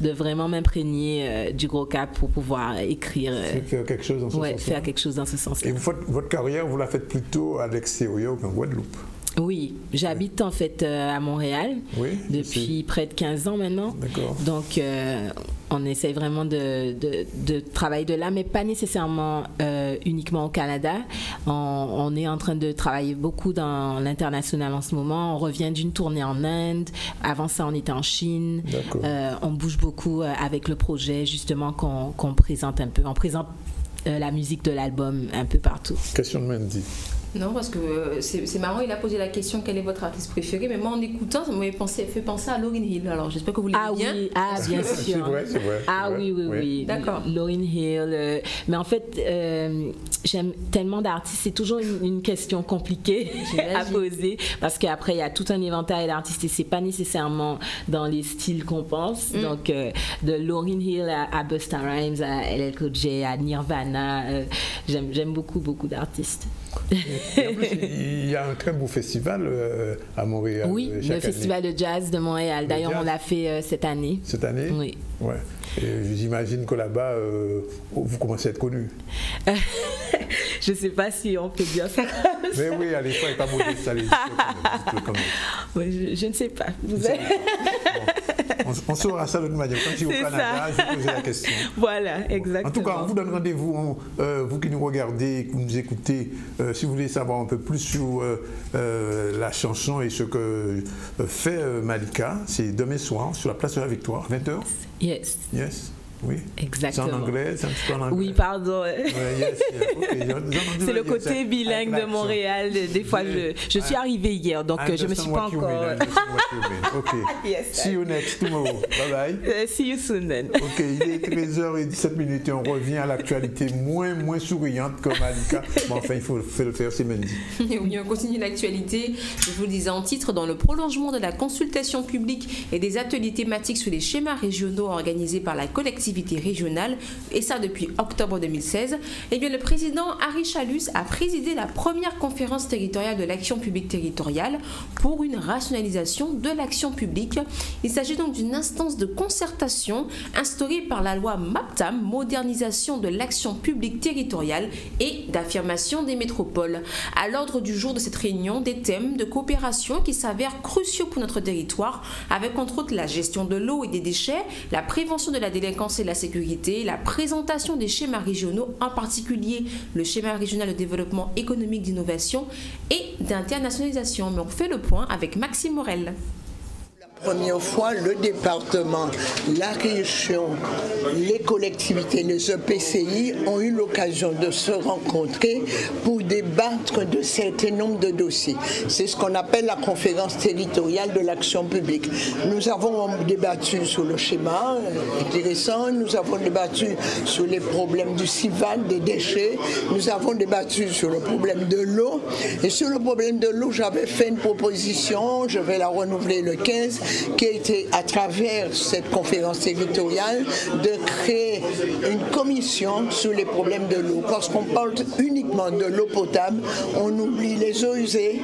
Speaker 6: de vraiment m'imprégner du Goka pour pouvoir écrire,
Speaker 1: faire quelque chose dans ce
Speaker 6: ouais,
Speaker 1: sens-là.
Speaker 6: faire quelque chose dans ce
Speaker 1: Et
Speaker 6: sens-là.
Speaker 1: vous faites- votre carrière, vous la faites plutôt à l'extérieur qu'en Guadeloupe.
Speaker 6: Oui, j'habite en fait euh, à Montréal
Speaker 1: Oui,
Speaker 6: depuis près de 15 ans maintenant.
Speaker 1: D'accord.
Speaker 6: Donc, euh, on essaye vraiment de, de, de travailler de là, mais pas nécessairement euh, uniquement au Canada. On, on est en train de travailler beaucoup dans l'international en ce moment. On revient d'une tournée en Inde. Avant ça, on était en Chine. Euh, on bouge beaucoup euh, avec le projet, justement, qu'on présente un peu. On présente euh, la musique de l'album un peu partout.
Speaker 1: Question de Mandy.
Speaker 2: Non, parce que euh, c'est c'est marrant, il a posé la question quel est votre artiste préféré, mais moi en écoutant, ça m'avait pensé- fait penser à Lauryn Hill. Alors j'espère que vous l'aimez
Speaker 6: Ah
Speaker 2: bien.
Speaker 6: oui, ah bien
Speaker 1: C'est
Speaker 6: sûr.
Speaker 1: vrai, c'est vrai.
Speaker 6: Ah oui, oui, oui.
Speaker 2: D'accord.
Speaker 6: Lauryn Hill. euh, mais en fait, euh, j'aime tellement d'artistes. C'est toujours une, une question compliquée à poser parce qu'après, il y a tout un éventail d'artistes et c'est pas nécessairement dans les styles qu'on pense. Donc, euh, de Lauryn Hill à, à Busta Rhymes, à LL Cool J, à Nirvana, euh, j'aime beaucoup, beaucoup d'artistes.
Speaker 1: Et en plus, il y a un très beau festival euh, à Montréal.
Speaker 6: Oui, le
Speaker 1: année.
Speaker 6: Festival de jazz de Montréal. D'ailleurs, on l'a fait euh, cette année.
Speaker 1: Cette année?
Speaker 6: Oui.
Speaker 1: Ouais. Et j'imagine que là-bas, euh, vous commencez à être connu.
Speaker 6: Je sais pas si on peut dire ça.
Speaker 1: Mais oui, allez, soyez pas modeste, quand même, même.
Speaker 6: Ouais, je, je ne sais pas. Vous avez-
Speaker 1: On, on saura ça de toute manière. Quand je suis au Canada,
Speaker 6: ça.
Speaker 1: je vais poser la question.
Speaker 6: Voilà, exactement.
Speaker 1: En tout cas, on vous donne rendez-vous, euh, vous qui nous regardez, qui nous écoutez, euh, si vous voulez savoir un peu plus sur euh, euh, la chanson et ce que fait euh, Malika, c'est demain soir sur la place de la Victoire, 20h.
Speaker 6: Yes,
Speaker 1: Yes, oui.
Speaker 6: exactement.
Speaker 1: C'est en anglais, c'est un petit peu en anglais.
Speaker 6: Oui, pardon.
Speaker 1: Ouais, yes,
Speaker 6: C'est le côté bilingue de. Montréal. Des fois, je, je suis arrivée hier, donc
Speaker 1: I
Speaker 6: euh, je me suis pas encore.
Speaker 1: mean. Ok.
Speaker 6: Yes,
Speaker 1: See you next tomorrow. Bye bye.
Speaker 6: Euh, see you soon then.
Speaker 1: Ok, il est 13h17 minutes et on revient à l'actualité moins, moins souriante que Malika. Mais enfin, il faut, le faire, c'est Mendy.
Speaker 2: Et oui, on continue l'actualité. Je vous le disais en titre, dans le prolongement de la consultation publique et des ateliers thématiques sur les schémas régionaux organisés par la collectivité régionale, et ça depuis octobre 2016, eh bien, le président Harry Chalus a présidé la première conférence territoriale de l'action publique territoriale pour une rationalisation de l'action publique. Il s'agit donc d'une instance de concertation instaurée par la loi MAPTAM, modernisation de l'action publique territoriale et d'affirmation des métropoles. À l'ordre du jour de cette réunion, des thèmes de coopération qui s'avèrent cruciaux pour notre territoire, avec entre autres la gestion de l'eau et des déchets, la prévention de la délinquance la sécurité, la présentation des schémas régionaux, en particulier le schéma régional de développement économique d'innovation et d'internationalisation. Mais on fait le point avec Maxime Morel.
Speaker 8: Première fois, le département, la région, les collectivités, les EPCI ont eu l'occasion de se rencontrer pour débattre de certain nombre de dossiers. C'est ce qu'on appelle la conférence territoriale de l'action publique. Nous avons débattu sur le schéma intéressant, nous avons débattu sur les problèmes du CIVAD, des déchets, nous avons débattu sur le problème de l'eau. Et sur le problème de l'eau, j'avais fait une proposition, je vais la renouveler le 15, qui a été à travers cette conférence territoriale de créer une commission sur les problèmes de l'eau. Parce qu'on parle uniquement de l'eau potable, on oublie les eaux usées,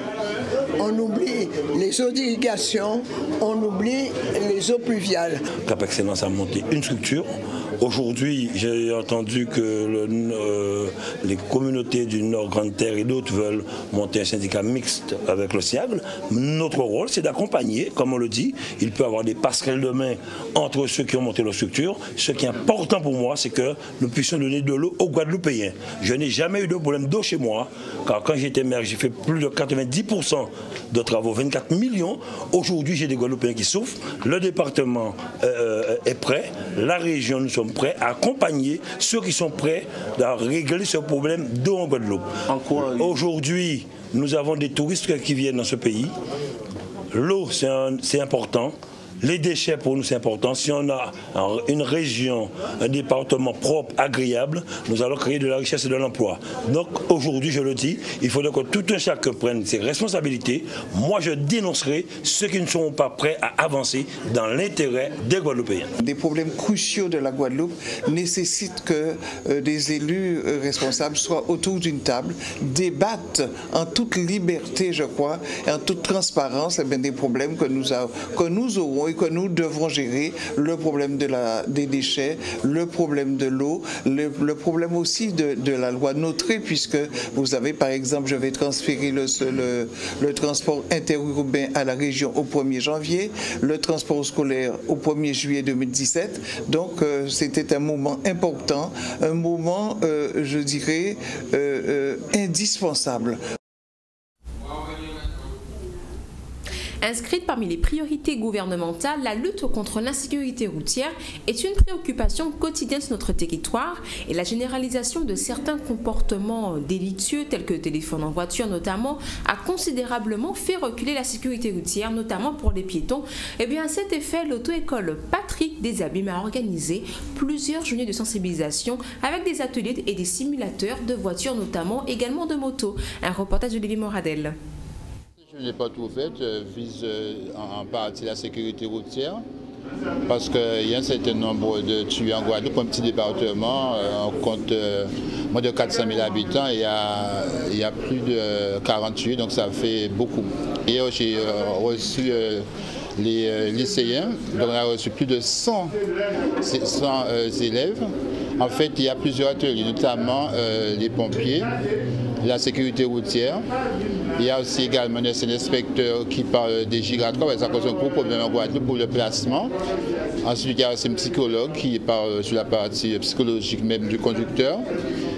Speaker 8: on oublie les eaux d'irrigation, on oublie les eaux pluviales.
Speaker 9: Cap Excellence a monté une structure. Aujourd'hui, j'ai entendu que euh, les communautés du Nord Grande Terre et d'autres veulent monter un syndicat mixte avec le SIAGL. Notre rôle, c'est d'accompagner, comme on le dit. Il peut y avoir des passerelles de main entre ceux qui ont monté leur structure. Ce qui est important pour moi, c'est que nous puissions donner de l'eau aux Guadeloupéens. Je n'ai jamais eu de problème d'eau chez moi, car quand j'étais maire, j'ai fait plus de 90% de travaux, 24 millions. Aujourd'hui, j'ai des Guadeloupéens qui souffrent. Le département euh, est prêt, la région, nous sommes prêts à accompagner ceux qui sont prêts à régler ce problème d'eau en Guadeloupe. Aujourd'hui, nous avons des touristes qui viennent dans ce pays. L'eau, c'est important. Les déchets, pour nous, c'est important. Si on a un- une région, un département propre, agréable, nous allons créer de la richesse et de l'emploi. Donc, aujourd'hui, je le dis, il faudrait que tout un chacun prenne ses responsabilités. Moi, je dénoncerai ceux qui ne seront pas prêts à avancer dans l'intérêt des Guadeloupéens.
Speaker 5: Des problèmes cruciaux de la Guadeloupe nécessitent que euh, des élus euh, responsables soient autour d'une table, débattent en toute liberté, je crois, et en toute transparence eh bien, des problèmes que nous, que nous aurons et que nous devrons gérer. Le problème des déchets, le problème de l'eau, le, problème aussi de, la loi Notré, puisque vous savez, par exemple, je vais transférer le, transport interurbain à la région au 1er janvier, le transport scolaire au 1er juillet 2017. Donc, euh, c'était un moment important, un moment, euh, je dirais, euh, indispensable.
Speaker 2: Inscrite parmi les priorités gouvernementales, la lutte contre l'insécurité routière est une préoccupation quotidienne sur notre territoire et la généralisation de certains comportements délictueux tels que le téléphone en voiture notamment a considérablement fait reculer la sécurité routière notamment pour les piétons. Et bien à cet effet, l'auto-école Patrick Desabîmes a organisé plusieurs journées de sensibilisation avec des ateliers et des simulateurs de voitures notamment également de motos. Un reportage de Lévi Moradel.
Speaker 10: Je n'ai pas tout fait, je vise euh, en partie la sécurité routière parce qu'il y a un certain nombre de tués en Guadeloupe, un petit département, euh, on compte euh, moins de 400 000 habitants il y a, il y a plus de 40 tués, donc ça fait beaucoup. Hier, j'ai euh, reçu euh, les lycéens, donc on a reçu plus de 100, 100, euh, élèves. En fait, il y a plusieurs ateliers, notamment les pompiers, la sécurité routière. Il y a aussi également un inspecteur qui parle des que ça cause un gros problème en Guadeloupe pour le placement. Ensuite, il y a aussi un psychologue qui parle sur la partie psychologique même du conducteur.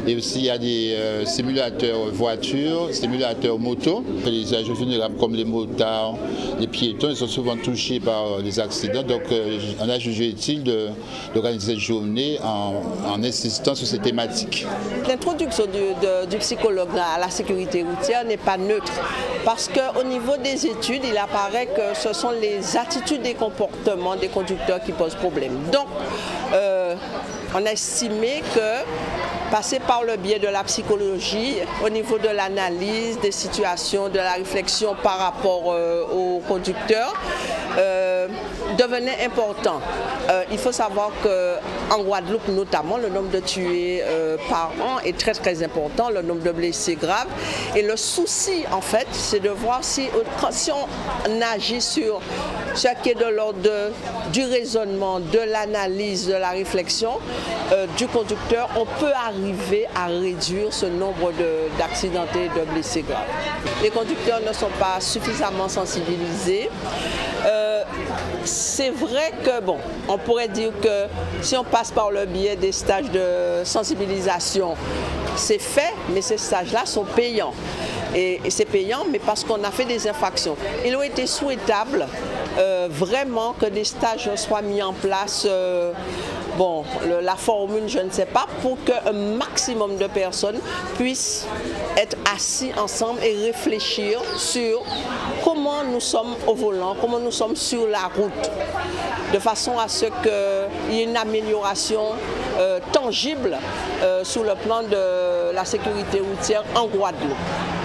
Speaker 10: Et aussi, il y a des euh, simulateurs voitures, simulateurs moto. Les agents vulnérables comme les motards, les piétons, ils sont souvent touchés par euh, les accidents. Donc, euh, on a jugé utile d'organiser cette journée en, insistant sur ces thématiques.
Speaker 11: L'introduction du psychologue à la sécurité routière n'est pas neutre parce qu'au niveau des études, il apparaît que ce sont les attitudes et comportements des conducteurs qui posent problème. Donc, euh, on a estimé que passer par le biais de la psychologie, au niveau de l'analyse des situations, de la réflexion par rapport euh, aux conducteurs, euh, devenait important. Euh, il faut savoir qu'en Guadeloupe notamment, le nombre de tués euh, par an est très très important, le nombre de blessés graves. Et le souci en fait, c'est de voir si, si on agit sur ce qui est de l'ordre du raisonnement, de l'analyse, de la réflexion euh, du conducteur, on peut arriver à réduire ce nombre de- d'accidentés et de blessés graves. Les conducteurs ne sont pas suffisamment sensibilisés. Euh, c'est vrai que, bon, on pourrait dire que si on passe par le biais des stages de sensibilisation, c'est fait, mais ces stages-là sont payants. Et, c'est payant, mais parce qu'on a fait des infractions. Il aurait été souhaitable euh, vraiment que des stages soient mis en place. euh, bon, la formule, je ne sais pas, pour qu'un maximum de personnes puissent être assis ensemble et réfléchir sur comment nous sommes au volant, comment nous sommes sur la route, de façon à ce qu'il y ait une amélioration euh, tangible euh, sur le plan de la sécurité routière en Guadeloupe.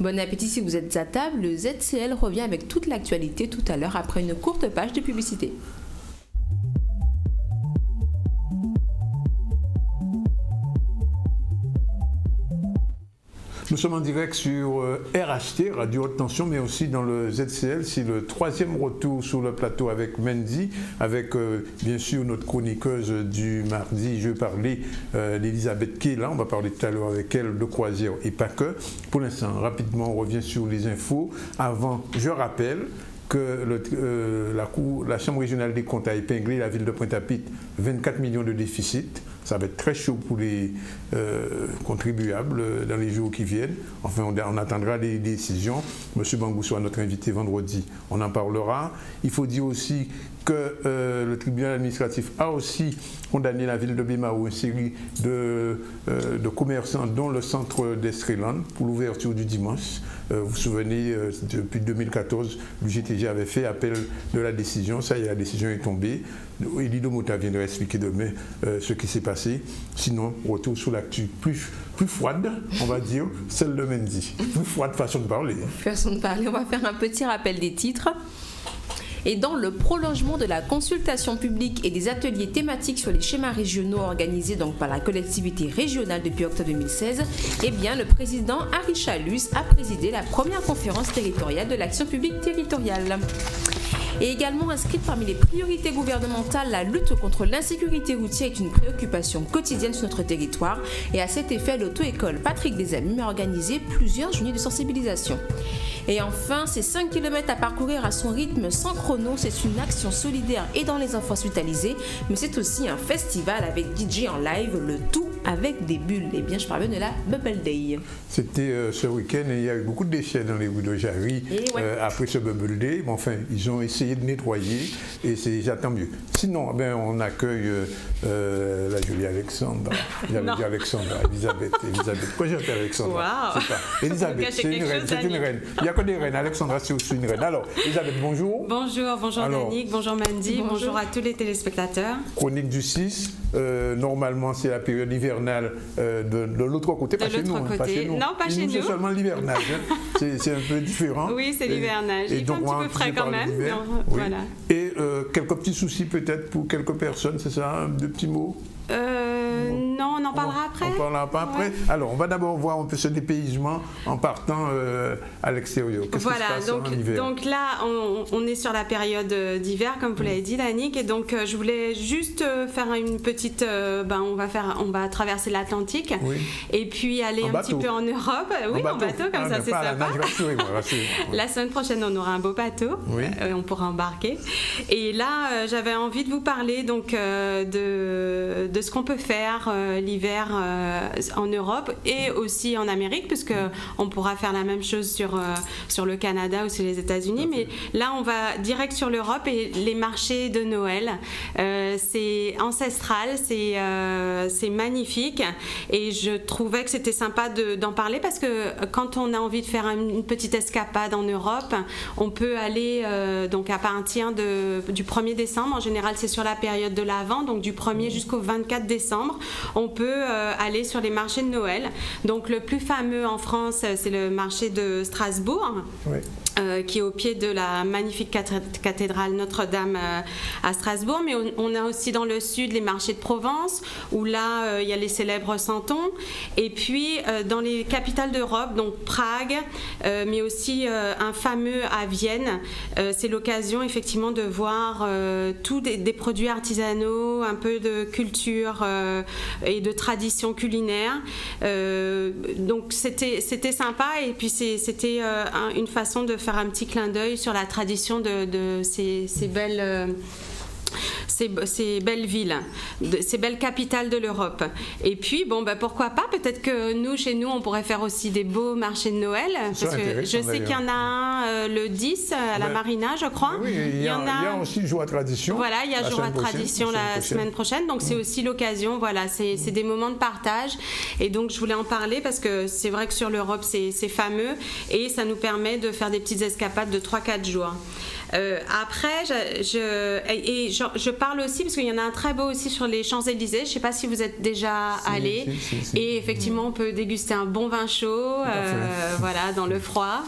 Speaker 2: Bon appétit si vous êtes à table. Le ZCL revient avec toute l'actualité tout à l'heure après une courte page de publicité.
Speaker 1: Nous sommes en direct sur euh, RHT, Radio Haute Tension, mais aussi dans le ZCL. C'est le troisième retour sur le plateau avec Mendy, avec euh, bien sûr notre chroniqueuse du mardi. Je parlais euh, d'Elisabeth Kay, là, on va parler tout à l'heure avec elle de croisière et pas que. Pour l'instant, rapidement, on revient sur les infos. Avant, je rappelle que euh, la, la Chambre régionale des comptes a épinglé la ville de Pointe-à-Pitre 24 millions de déficit. Ça va être très chaud pour les euh, contribuables euh, dans les jours qui viennent. Enfin, on, attendra les décisions. Monsieur Bangou sera notre invité vendredi. On en parlera. Il faut dire aussi que euh, le tribunal administratif a aussi condamné la ville de Bémao, une série de, commerçants, dont le centre d'Estreland, pour l'ouverture du dimanche. Vous vous souvenez, depuis 2014, l'UGTG avait fait appel de la décision. Ça y est, la décision est tombée. Elido Mota viendra expliquer demain euh, ce qui s'est passé. Sinon, retour sur l'actu plus, plus froide, on va dire, celle de Mendy. Plus froide façon de parler.
Speaker 2: Façon de parler, on va faire un petit rappel des titres. Et dans le prolongement de la consultation publique et des ateliers thématiques sur les schémas régionaux organisés donc par la collectivité régionale depuis octobre 2016, eh bien, le président Harry Chalus a présidé la première conférence territoriale de l'action publique territoriale. Et également inscrite parmi les priorités gouvernementales, la lutte contre l'insécurité routière est une préoccupation quotidienne sur notre territoire. Et à cet effet, l'auto-école Patrick Desamis a organisé plusieurs journées de sensibilisation. Et enfin, ces 5 km à parcourir à son rythme sans chrono, c'est une action solidaire et dans les enfants hospitalisés, mais c'est aussi un festival avec DJ en live, le tout avec des bulles. Eh bien, je parle bien de la Bubble Day.
Speaker 1: C'était euh, ce week-end et il y a eu beaucoup de déchets dans les rues de Jarry
Speaker 2: ouais.
Speaker 1: euh, après ce Bubble Day. Mais enfin, ils ont essayé de nettoyer et c'est déjà tant mieux. Sinon, ben, on accueille euh, la Julie Alexandre. J'avais dit Alexandre, Elisabeth. Elisabeth. Pourquoi j'ai appelé Alexandre?
Speaker 12: Waouh.
Speaker 1: C'est pas. Elisabeth,
Speaker 12: Cacher
Speaker 1: c'est une reine. C'est une reine. Il n'y a que des reines. Alexandra, c'est aussi une reine. Alors, Elisabeth, bonjour.
Speaker 12: Bonjour, bonjour
Speaker 1: Alors.
Speaker 12: Bonjour Mandy,
Speaker 2: Bonjour.
Speaker 12: bonjour. à tous les téléspectateurs.
Speaker 1: Chronique du 6. euh, normalement, c'est la période euh, de, de l'autre côté,
Speaker 12: De
Speaker 1: pas chez nous. hein, pas chez nous.
Speaker 12: Non, pas
Speaker 1: Chez nous, C'est seulement l'hivernage. hein. C'est un peu différent.
Speaker 12: Oui, c'est l'hivernage.
Speaker 1: et donc,
Speaker 12: un petit peu frais quand même.
Speaker 1: Oui.
Speaker 12: Voilà.
Speaker 1: Et euh, quelques petits soucis peut-être pour quelques personnes, c'est ça Deux petits mots?
Speaker 12: Euh, non, on en parlera après.
Speaker 1: On parlera pas après
Speaker 12: Ouais.
Speaker 1: Alors, on va d'abord voir un peu ce dépaysement en partant euh, à l'extérieur.
Speaker 12: Voilà,
Speaker 1: qui se passe
Speaker 12: donc,
Speaker 1: en hiver
Speaker 12: donc là, on, on est sur la période euh, d'hiver, comme vous l'avez dit, Danick, et donc euh, je voulais juste euh, faire une petite. euh, ben, on va faire, on va traverser l'Atlantique,
Speaker 1: Oui.
Speaker 12: et puis aller
Speaker 1: En
Speaker 12: un
Speaker 1: bateau.
Speaker 12: petit peu en Europe. Oui, en bateau, comme
Speaker 1: Ah,
Speaker 12: ça, c'est sympa. La semaine prochaine, on aura un beau bateau.
Speaker 1: Oui.
Speaker 12: Euh, on pourra embarquer. Et là, euh, j'avais envie de vous parler donc euh, de, de ce qu'on peut faire euh, l'hiver euh, en Europe et aussi en Amérique, puisque on pourra faire la même chose sur, euh, sur le Canada ou sur les États-Unis. Mais là, on va direct sur l'Europe et les marchés de Noël. Euh, c'est ancestral, c'est euh, c'est magnifique. Et je trouvais que c'était sympa de- d'en parler parce que quand on a envie de faire une petite escapade en Europe, on peut aller euh, donc à partir de, du 1er décembre. En général, c'est sur la période de l'Avent, donc du 1er jusqu'au 24 décembre. On peut euh, aller sur les marchés de Noël. Donc le plus fameux en France, euh, c'est le marché de Strasbourg. Euh, qui est au pied de la magnifique cathé- cathédrale Notre-Dame euh, à Strasbourg. Mais on, a aussi dans le sud les marchés de Provence, où là, euh, il y a les célèbres santons. Et puis, dans les capitales d'Europe, donc Prague, mais aussi un fameux à Vienne, c'est l'occasion effectivement de voir tous des, des produits artisanaux, un peu de culture et de tradition culinaire. Donc, c'était sympa. Et puis, c'était un- une façon de faire un petit clin d'œil sur la tradition de, ces, ces belles. Euh, ces, ces belles villes, de- ces belles capitales de l'Europe. Et puis, bon, bah, pourquoi pas Peut-être que nous, chez nous, on pourrait faire aussi des beaux marchés de Noël.
Speaker 1: Ça,
Speaker 12: Parce que je sais qu'il y en a un euh, le 10 à la Marina, je crois.
Speaker 1: Oui, il y, a, il y a aussi jour à tradition.
Speaker 12: Voilà, il y a jour à
Speaker 1: prochaine,
Speaker 12: tradition la semaine prochaine, donc c'est aussi l'occasion, voilà, c'est des moments de partage. Et donc je voulais en parler parce que c'est vrai que sur l'Europe c'est fameux et ça nous permet de faire des petites escapades de 3-4 jours. Euh, après, je, je- et et je, je parle aussi parce qu'il y en a un très beau aussi sur les Champs-Élysées. Je ne sais pas si vous êtes déjà allé. Et effectivement, on peut déguster un bon vin chaud,
Speaker 1: à
Speaker 12: euh, voilà, dans le froid,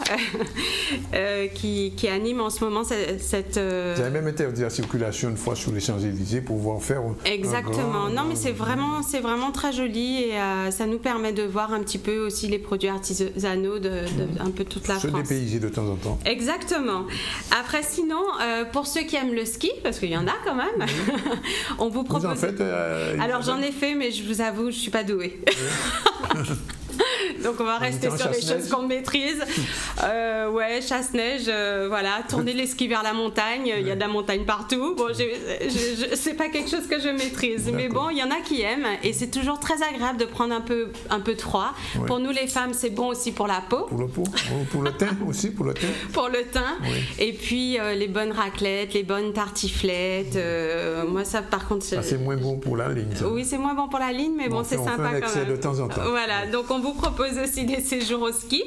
Speaker 12: euh, qui, qui anime en ce moment cette. cette,
Speaker 1: Vous avez même interdit la circulation une fois sur les Champs-Élysées pour pouvoir faire. un- un
Speaker 12: Exactement.
Speaker 1: grand-
Speaker 12: Non, mais c'est vraiment, c'est vraiment très joli et ça nous permet de voir un petit peu aussi les produits artisanaux de, de un peu toute la
Speaker 1: se
Speaker 12: France.
Speaker 1: dépayser de temps en temps.
Speaker 12: Exactement. Après, sinon, euh, pour ceux qui aiment le ski, parce qu'il y en a quand même, on vous
Speaker 1: Vous
Speaker 12: propose.
Speaker 1: en faites euh,
Speaker 12: Alors j'en ai fait, mais je vous avoue, je suis pas douée. Donc on va rester sur les choses qu'on maîtrise. Euh, ouais, chasse-neige, euh, voilà, tourner les skis vers la montagne, il y a de la montagne partout. Bon, c'est pas quelque chose que je maîtrise, mais bon, il y en a qui aiment et c'est toujours très agréable de prendre un peu, un peu de froid.
Speaker 1: Ouais.
Speaker 12: Pour nous les femmes, c'est bon aussi pour la peau
Speaker 1: Pour le pot, pour- pour le teint aussi, pour le teint.
Speaker 12: pour le teint.
Speaker 1: Oui.
Speaker 12: Et puis euh, les bonnes raclettes, les bonnes tartiflettes. moi, ça, par contre,
Speaker 1: Ah, c'est moins bon pour la ligne. ça.
Speaker 12: oui, c'est moins bon pour la ligne, mais bon,
Speaker 1: Bon,
Speaker 12: c'est
Speaker 1: on fait
Speaker 12: sympa quand même.
Speaker 1: de temps en temps.
Speaker 12: Voilà, donc on vous propose aussi des séjours au ski.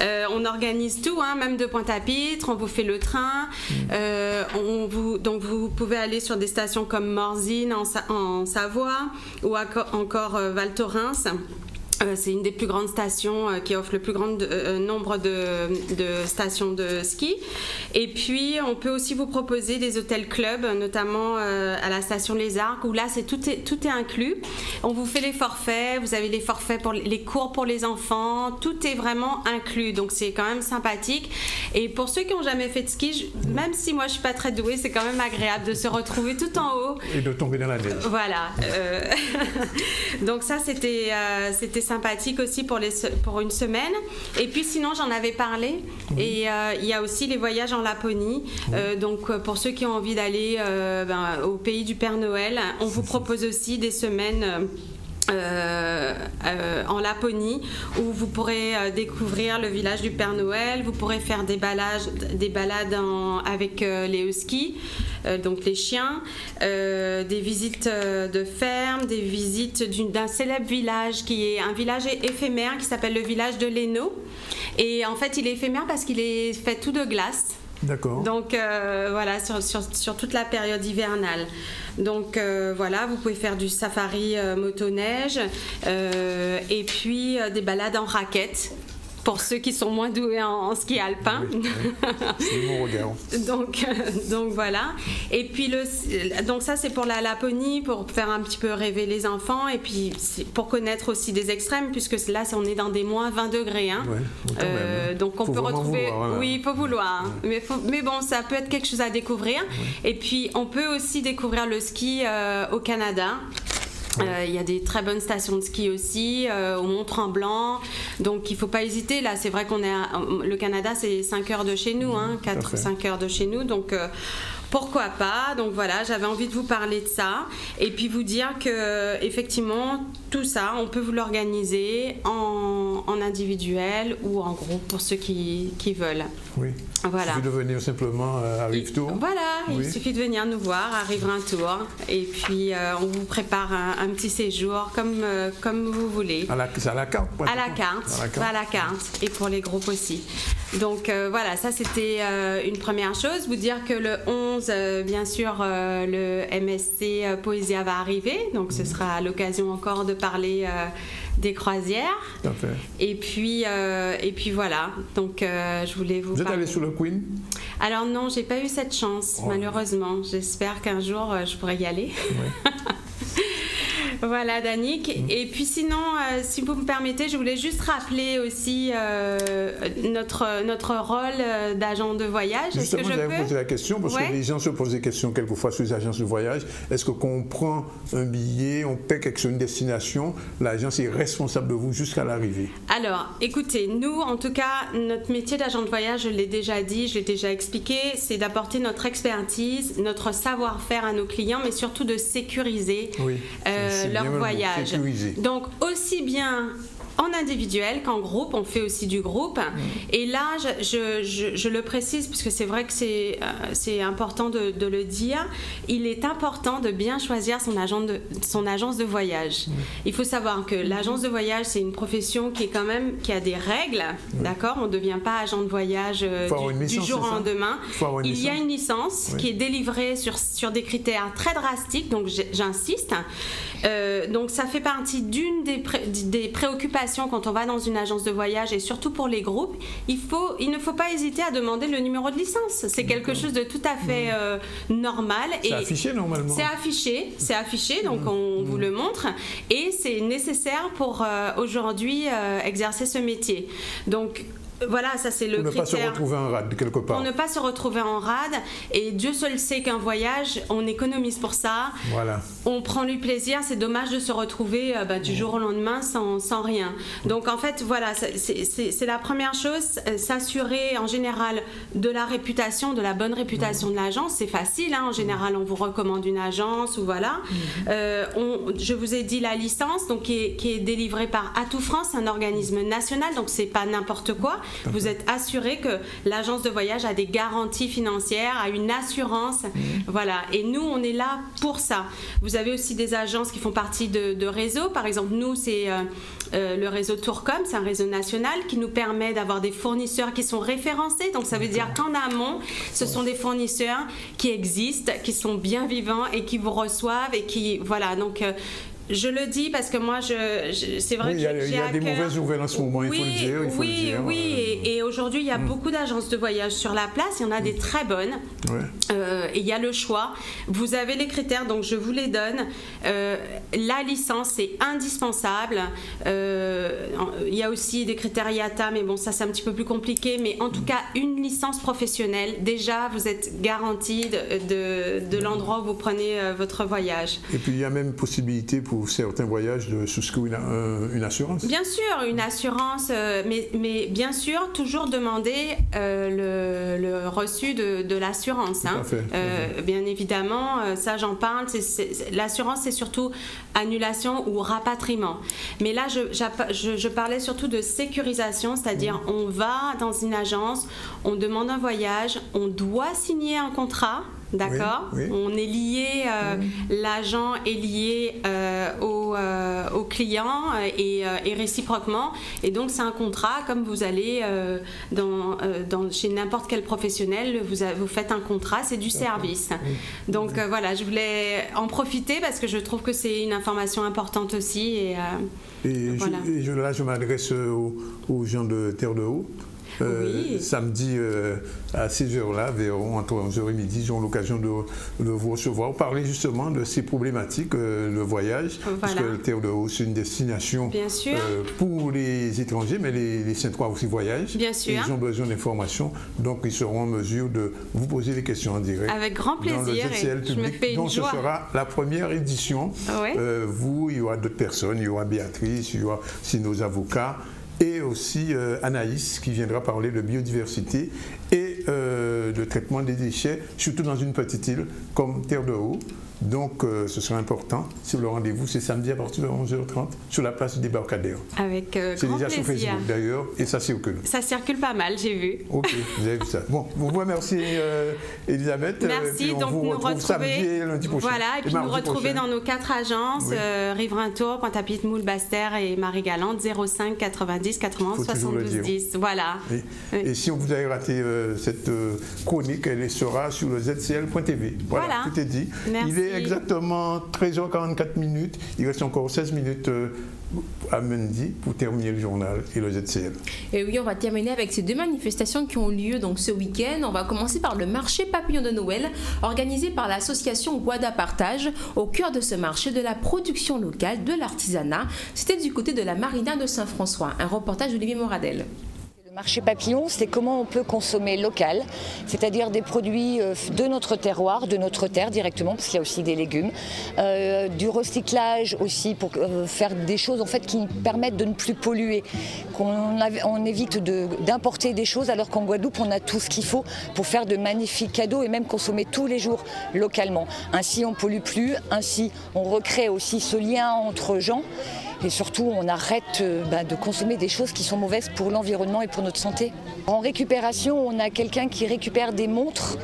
Speaker 12: Euh, on organise tout, hein, même de Pointe-à-Pitre. On vous fait le train. Euh, on vous, donc vous pouvez aller sur des stations comme Morzine en, en Savoie ou encore euh, Val Thorens. Euh, c'est une des plus grandes stations euh, qui offre le plus grand de- euh, nombre de, de stations de ski. Et puis, on peut aussi vous proposer des hôtels clubs, notamment à la station Les Arcs, où là, c'est tout est, tout est inclus. On vous fait les forfaits, vous avez les forfaits pour les cours pour les enfants, tout est vraiment inclus. Donc, c'est quand même sympathique. Et pour ceux qui n'ont jamais fait de ski, je- même si moi, je suis pas très douée, c'est quand même agréable de se retrouver tout en haut
Speaker 1: Et de tomber dans la neige.
Speaker 12: voilà. Donc ça, c'était c'était sympathique aussi pour, les, pour une semaine. Et puis sinon, j'en avais parlé. Et euh, il y a aussi les voyages en Laponie. Euh, donc euh, pour ceux qui ont envie d'aller ben, au pays du Père Noël, on vous propose aussi des semaines. Euh, euh, en Laponie où vous pourrez euh, découvrir le village du Père Noël, vous pourrez faire des balades, avec les huskies, donc les chiens, des visites de ferme, des visites d'un célèbre village qui est un village éphémère qui s'appelle le village de Leno. Et en fait, il est éphémère parce qu'il est fait tout de glace. Donc euh, voilà, sur, toute la période hivernale. Donc euh, voilà, vous pouvez faire du safari euh, motoneige et puis des balades en raquettes pour ceux qui sont moins doués en, en ski alpin.
Speaker 1: C'est mon regard.
Speaker 12: donc, euh, donc voilà. Et puis le, donc ça c'est pour la Laponie, pour faire un petit peu rêver les enfants et puis pour connaître aussi des extrêmes puisque là on est dans des moins 20 degrés. hein.
Speaker 1: Ouais, même,
Speaker 12: Euh,
Speaker 1: hein.
Speaker 12: donc on
Speaker 1: Faut
Speaker 12: peut retrouver.
Speaker 1: vouloir, hein.
Speaker 12: oui, il faut vouloir. hein. Mais, faut- mais bon, ça peut être quelque chose à découvrir. Et puis on peut aussi découvrir le ski euh, au Canada. Euh, Il y a des très bonnes stations de ski aussi, euh, au Mont-Tremblant. Donc il ne faut pas hésiter. Là, c'est vrai qu'on est. à- le Canada, c'est 5 heures de chez nous, hein, 4
Speaker 1: fait.
Speaker 12: 5 heures de chez nous. Donc. Pourquoi pas? Donc voilà, j'avais envie de vous parler de ça et puis vous dire que effectivement tout ça, on peut vous l'organiser en, en individuel ou en groupe pour ceux qui, qui veulent.
Speaker 1: Oui.
Speaker 12: Voilà.
Speaker 1: Il suffit de venir simplement euh, à Rive Tour.
Speaker 12: Voilà, il suffit de venir nous voir à Rive un tour et puis euh, on vous prépare un, un petit séjour comme, euh, comme vous voulez.
Speaker 1: À la, c'est à la carte.
Speaker 12: À la carte,
Speaker 1: À la carte.
Speaker 12: à la carte, et pour les groupes aussi. Donc euh, voilà, ça c'était une première chose. Vous dire que le 11, euh, bien sûr, euh, le MSC euh, Poésia va arriver, donc ce sera l'occasion encore de parler des croisières.
Speaker 1: Tout à fait.
Speaker 12: Et puis, euh, et puis voilà, donc euh, je voulais vous
Speaker 1: Vous êtes allé sous le Queen?
Speaker 12: Alors non, j'ai pas eu cette chance,
Speaker 1: Oh.
Speaker 12: malheureusement. J'espère qu'un jour euh, je pourrai y aller. Voilà, Danick. Et puis sinon, euh, si vous me permettez, je voulais juste rappeler aussi euh, notre, notre rôle euh, d'agent de voyage.
Speaker 1: Justement,
Speaker 12: que
Speaker 1: j'avais posé la question parce
Speaker 12: Ouais.
Speaker 1: que les gens se posent des questions quelquefois sur les agences de voyage. Est-ce que quand on prend un billet, on paie quelque chose, une destination, l'agence est responsable de vous jusqu'à l'arrivée?
Speaker 12: Alors, écoutez, nous, en tout cas, notre métier d'agent de voyage, je l'ai déjà dit, je l'ai déjà expliqué, c'est d'apporter notre expertise, notre savoir-faire à nos clients, mais surtout de sécuriser
Speaker 1: Oui,
Speaker 12: euh, leur
Speaker 1: mot,
Speaker 12: voyage. Donc, aussi bien en individuel qu'en groupe, on fait aussi du groupe. Et là, je, je- je- je le précise, puisque c'est vrai que c'est euh, important de, de le dire, il est important de bien choisir son, agent de, son agence de voyage. Il faut savoir que l'agence de voyage, c'est une profession qui est quand même, qui a des règles, d'accord? On ne devient pas agent de voyage euh, du, jour au lendemain. Il y a une licence
Speaker 1: Oui.
Speaker 12: qui est délivrée sur, sur des critères très drastiques, donc j'insiste. Euh, donc ça fait partie d'une des, pré- des préoccupations quand on va dans une agence de voyage et surtout pour les groupes. Il, faut, il ne faut pas hésiter à demander le numéro de licence. C'est quelque chose de tout à fait euh, normal.
Speaker 1: C'est affiché normalement.
Speaker 12: C'est affiché, c'est affiché, donc on vous le montre. Et c'est nécessaire pour euh, aujourd'hui euh, exercer ce métier. Donc voilà, ça c'est le
Speaker 1: Pour ne pas se
Speaker 12: critère.
Speaker 1: retrouver en rade quelque part.
Speaker 12: Pour ne pas se retrouver en rade. Et Dieu seul sait qu'un voyage, on économise pour ça.
Speaker 1: Voilà.
Speaker 12: On prend du plaisir. C'est dommage de se retrouver euh, bah, du jour au lendemain sans, sans rien. Donc en fait, voilà, c'est- la première chose. euh, S'assurer en général de la réputation, de la bonne réputation de l'agence. C'est facile. hein. En général, on vous recommande une agence ou voilà. Euh, on- je vous ai dit la licence, donc qui est, qui est délivrée par Atout France, un organisme national. Donc c'est pas n'importe quoi. Vous êtes assuré que l'agence de voyage a des garanties financières, a une assurance. Voilà. Et nous, on est là pour ça. Vous avez aussi des agences qui font partie de, de réseaux. Par exemple, nous, c'est euh, euh, le réseau Tourcom, c'est un réseau national qui nous permet d'avoir des fournisseurs qui sont référencés. Donc ça veut dire qu'en amont, ce sont des fournisseurs qui existent, qui sont bien vivants et qui vous reçoivent et qui voilà. Donc euh, je le dis parce que moi, je, je- c'est vrai
Speaker 1: Oui,
Speaker 12: que
Speaker 1: il y a, y a des
Speaker 12: cœur-
Speaker 1: mauvaises nouvelles en ce moment, il faut le dire. Il faut
Speaker 12: oui,
Speaker 1: le dire.
Speaker 12: oui,
Speaker 1: Euh,
Speaker 12: et, et aujourd'hui il y a beaucoup d'agences de voyage sur la place, il y en a des très bonnes.
Speaker 1: ouais.
Speaker 12: Euh, et il y a le choix. Vous avez les critères, donc je vous les donne. Euh, la licence, c'est indispensable. Euh, il y a aussi des critères IATA, mais bon, ça c'est un petit peu plus compliqué. Mais en tout cas, une licence professionnelle, déjà, vous êtes garanti de, de- de l'endroit où vous prenez votre voyage.
Speaker 1: Et puis il y a même possibilité pour certains voyages de souscrire une, un- une assurance.
Speaker 12: Bien sûr, une assurance, euh, mais, mais bien sûr, toujours demander euh, le, le reçu de, de l'assurance. Hein. Euh, bien évidemment, euh, ça j'en parle. L'assurance, c'est surtout annulation ou rapatriement. Mais là, je- je parlais surtout de sécurisation, c'est-à-dire on va dans une agence, on demande un voyage, on doit signer un contrat. D'accord
Speaker 1: Oui, oui.
Speaker 12: On est lié, euh, l'agent est lié euh, au, euh, au client et, et réciproquement. Et donc, c'est un contrat, comme vous allez dans, dans- chez n'importe quel professionnel, vous, a- vous faites un contrat, c'est du service. Donc, voilà, je voulais en profiter parce que je trouve que c'est une information importante aussi. Et,
Speaker 1: je-
Speaker 12: Voilà.
Speaker 1: et je- là, je m'adresse aux, aux gens de Terre de Haut. Euh,
Speaker 12: Oui.
Speaker 1: Samedi euh, à ces heures-là, vers entre 11h et midi, ont l'occasion de, de vous recevoir, parler justement de ces problématiques, euh, le voyage, parce que Terre de Haut, c'est une destination
Speaker 12: Bien sûr.
Speaker 1: pour les étrangers, mais les, les Saint-Croix aussi voyagent.
Speaker 12: Bien sûr.
Speaker 1: Ils ont besoin d'informations, donc ils seront en mesure de vous poser des questions en direct.
Speaker 12: Avec grand
Speaker 1: Dans le
Speaker 12: plaisir, je me
Speaker 1: public.
Speaker 12: une
Speaker 1: Donc
Speaker 12: joie.
Speaker 1: ce sera la première édition.
Speaker 12: Ouais.
Speaker 1: Euh, vous, il y aura d'autres personnes, il y aura Béatrice, il y aura aussi nos avocats et aussi euh, Anaïs qui viendra parler de biodiversité et euh, de traitement des déchets, surtout dans une petite île comme Terre de Haut. Donc euh, ce sera important. Si le rendez-vous, c'est samedi à partir de 11h30 sur la place du débarcadère.
Speaker 12: avec euh,
Speaker 1: C'est déjà sur. Facebook d'ailleurs et ça circule.
Speaker 12: Ça circule pas mal, j'ai vu.
Speaker 1: Ok, vous avez vu ça. Bon, vous remercie euh, Elisabeth. euh,
Speaker 12: Merci, donc
Speaker 1: vous
Speaker 12: nous
Speaker 1: retrouve samedi et
Speaker 12: retrouver,
Speaker 1: lundi prochain.
Speaker 12: voilà, et puis nous
Speaker 1: mardi
Speaker 12: retrouver
Speaker 1: prochain.
Speaker 12: dans nos quatre agences,
Speaker 1: Oui.
Speaker 12: Riverain Tour, Pointe-à-Pitre, Moule, Basse-Terre et Marie-Galante, 05 90 91
Speaker 1: Faut toujours le
Speaker 12: 72
Speaker 1: dire.
Speaker 12: 10. Voilà.
Speaker 1: Oui. Et si vous avez raté cette chronique, elle sera sur le zcl.tv. Voilà,
Speaker 12: Voilà.
Speaker 1: tout est dit.
Speaker 12: Merci.
Speaker 1: Il est exactement 13h44 minutes. Il reste encore 16 minutes euh, à Mendy pour terminer le journal et le ZCL.
Speaker 2: Et oui, on va terminer avec ces deux manifestations qui ont lieu donc ce week-end. On va commencer par le marché papillon de Noël organisé par l'association Guada Partage. Au cœur de ce marché, de la production locale, de l'artisanat. C'était du côté de la marina de Saint-François. Un reportage d'Olivier Moradel.
Speaker 13: Marché papillon, c'est comment on peut consommer local, c'est-à-dire des produits euh, de notre terroir, de notre terre directement, parce qu'il y a aussi des légumes, Euh, du recyclage aussi pour euh, faire des choses en fait qui permettent de ne plus polluer, qu'on on évite d'importer des choses alors qu'en Guadeloupe on a tout ce qu'il faut pour faire de magnifiques cadeaux et même consommer tous les jours localement. Ainsi on pollue plus, ainsi on recrée aussi ce lien entre gens. Et surtout, on arrête euh, bah, de consommer des choses qui sont mauvaises pour l'environnement et pour notre santé. En récupération, on a quelqu'un qui récupère des montres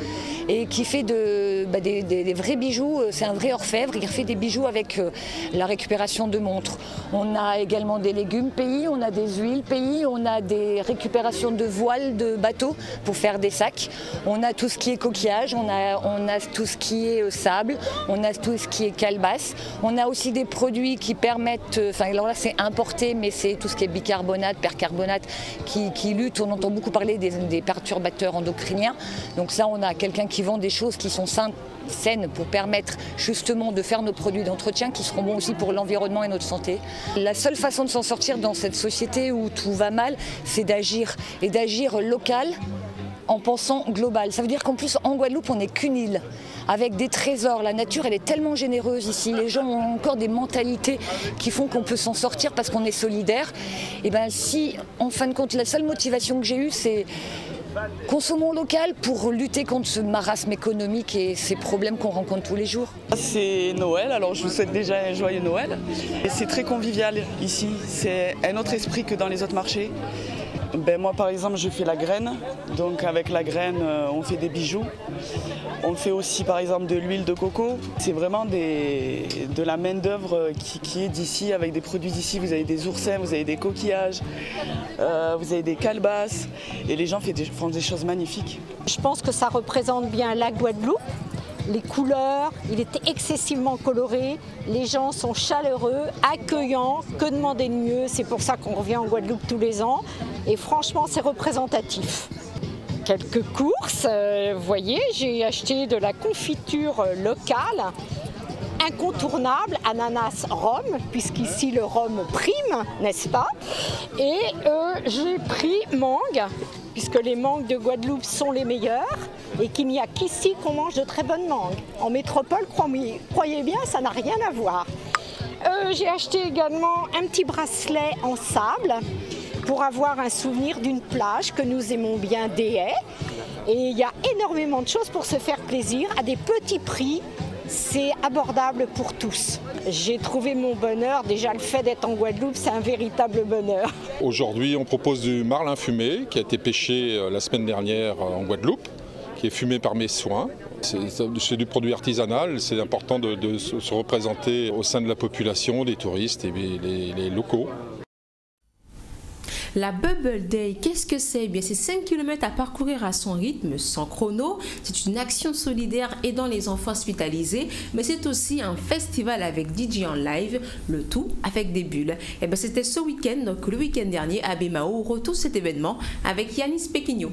Speaker 13: et qui fait bah, des, vrais bijoux. Euh, C'est un vrai orfèvre. Il fait des bijoux avec euh, la récupération de montres. On a également des légumes pays, on a des huiles pays, on a des récupérations de voiles de bateaux pour faire des sacs. On a tout ce qui est coquillage, on a, on a tout ce qui est sable, on a tout ce qui est calebasse. On a aussi des produits qui permettent, alors là c'est importé, mais c'est tout ce qui est bicarbonate, percarbonate qui, lutte. On entend beaucoup parler des, des perturbateurs endocriniens. Donc ça, on a quelqu'un qui vend des choses qui sont saines pour permettre justement de faire nos produits d'entretien qui seront bons aussi pour l'environnement et notre santé. La seule façon de s'en sortir dans cette société où tout va mal, c'est d'agir et d'agir local en pensant global. Ça veut dire qu'en plus, en Guadeloupe, on n'est qu'une île avec des trésors. La nature, elle est tellement généreuse ici. Les gens ont encore des mentalités qui font qu'on peut s'en sortir parce qu'on est solidaire. Et bien, si, en fin de compte, la seule motivation que j'ai eue, c'est consommons local pour lutter contre ce marasme économique et ces problèmes qu'on rencontre tous les jours.
Speaker 14: C'est Noël, alors je vous souhaite déjà un joyeux Noël. C'est très convivial ici, c'est un autre esprit que dans les autres marchés. Ben moi par exemple je fais la graine, donc avec la graine euh, on fait des bijoux. On fait aussi par exemple de l'huile de coco. C'est vraiment de la main d'œuvre qui, qui est d'ici avec des produits d'ici. Vous avez des oursins, vous avez des coquillages, euh, vous avez des calebasses et les gens font des, font des choses magnifiques.
Speaker 15: Je pense que ça représente bien la Guadeloupe. Les couleurs, il est excessivement coloré, les gens sont chaleureux, accueillants, que demander de mieux? C'est pour ça qu'on revient en Guadeloupe tous les ans. Et franchement c'est représentatif. Quelques courses, euh, vous voyez, j'ai acheté de la confiture euh, locale, incontournable, ananas rhum, puisqu'ici le rhum prime, n'est-ce pas? Et euh, j'ai pris mangue, puisque les mangues de Guadeloupe sont les meilleures, et qu'il n'y a qu'ici qu'on mange de très bonnes mangues. En métropole, croyez, bien, ça n'a rien à voir. Euh, j'ai acheté également un petit bracelet en sable pour avoir un souvenir d'une plage que nous aimons bien des haies. Et il y a énormément de choses pour se faire plaisir à des petits prix. C'est abordable pour tous. J'ai trouvé mon bonheur. Déjà, le fait d'être en Guadeloupe, c'est un véritable bonheur.
Speaker 16: Aujourd'hui, on propose du marlin fumé qui a été pêché euh, la semaine dernière euh, en Guadeloupe, qui est fumé par mes soins. C'est du produit artisanal, c'est important de, se représenter au sein de la population, des touristes et les, les locaux.
Speaker 2: La Bubble Day, qu'est-ce que c'est? Eh bien, c'est 5 km à parcourir à son rythme, sans chrono. C'est une action solidaire aidant les enfants hospitalisés, mais c'est aussi un festival avec DJ en live, le tout avec des bulles. Bien, c'était ce week-end, donc le week-end dernier, à Bémao, on retrouve cet événement avec Yanis Pequigno.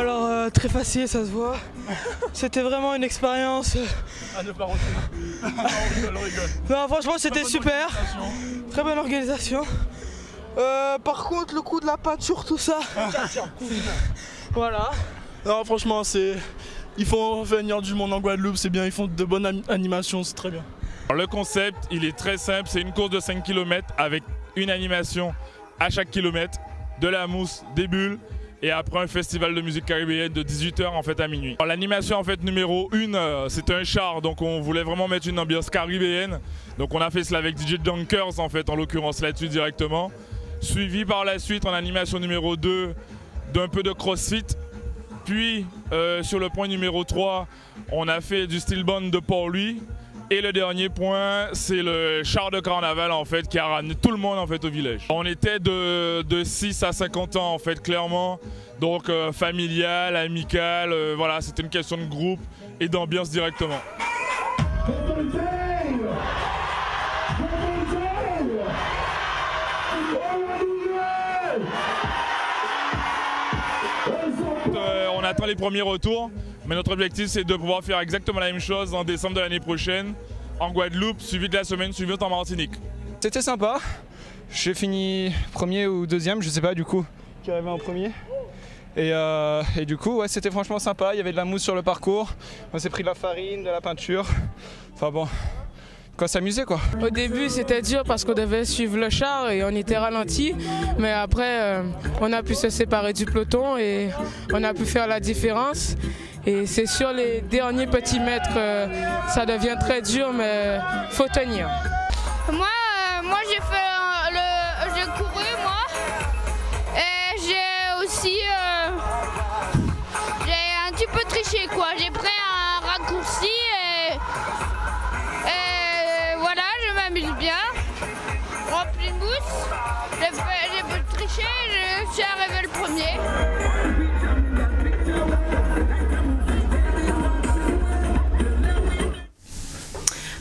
Speaker 17: Alors euh, très facile, ça se voit. C'était vraiment une expérience. euh,
Speaker 18: À ne pas retenir. on rigole.
Speaker 17: Non, franchement, c'était super. Très bonne organisation. Euh, par contre, le coup de la pâture, tout ça. voilà.
Speaker 18: Non, franchement, c'est. Il faut venir du monde en Guadeloupe, c'est bien. Ils font de bonnes animations, c'est très bien.
Speaker 19: Alors, le concept, il est très simple. C'est une course de 5 km avec une animation à chaque kilomètre, de la mousse, des bulles et après un festival de musique caribéenne de 18h en fait à minuit. L'animation en fait numéro 1, c'était un char, donc on voulait vraiment mettre une ambiance caribéenne. Donc on a fait cela avec DJ Dunkers en fait, en l'occurrence là-dessus directement. Suivi par la suite en animation numéro 2 d'un peu de crossfit. Puis euh, sur le point numéro 3, on a fait du steel band de Port-Louis. Et le dernier point, c'est le char de carnaval en fait qui a ramené tout le monde en fait au village. On était de, de 6 à 50 ans en fait clairement, donc euh, familial, amical, euh, voilà, c'était une question de groupe et d'ambiance directement. Euh, on attend les premiers retours, mais notre objectif c'est de pouvoir faire exactement la même chose en décembre de l'année prochaine en Guadeloupe, suivi de la semaine suivante en Martinique.
Speaker 20: C'était sympa. J'ai fini premier ou deuxième, je sais pas du coup, qui est arrivé en premier. Et, euh, et du coup, ouais, c'était franchement sympa. Il y avait de la mousse sur le parcours. On s'est pris de la farine, de la peinture. Enfin bon, quoi s'amuser quoi.
Speaker 21: Au début, c'était dur parce qu'on devait suivre le char et on était ralenti. Mais après, euh, on a pu se séparer du peloton et on a pu faire la différence. Et c'est sur les derniers petits mètres, euh, ça devient très dur, mais faut tenir.
Speaker 22: Moi, euh, moi j'ai fait le, j'ai couru moi, et j'ai aussi, euh, j'ai un petit peu triché quoi. J'ai pris un raccourci et, et voilà, je m'amuse bien.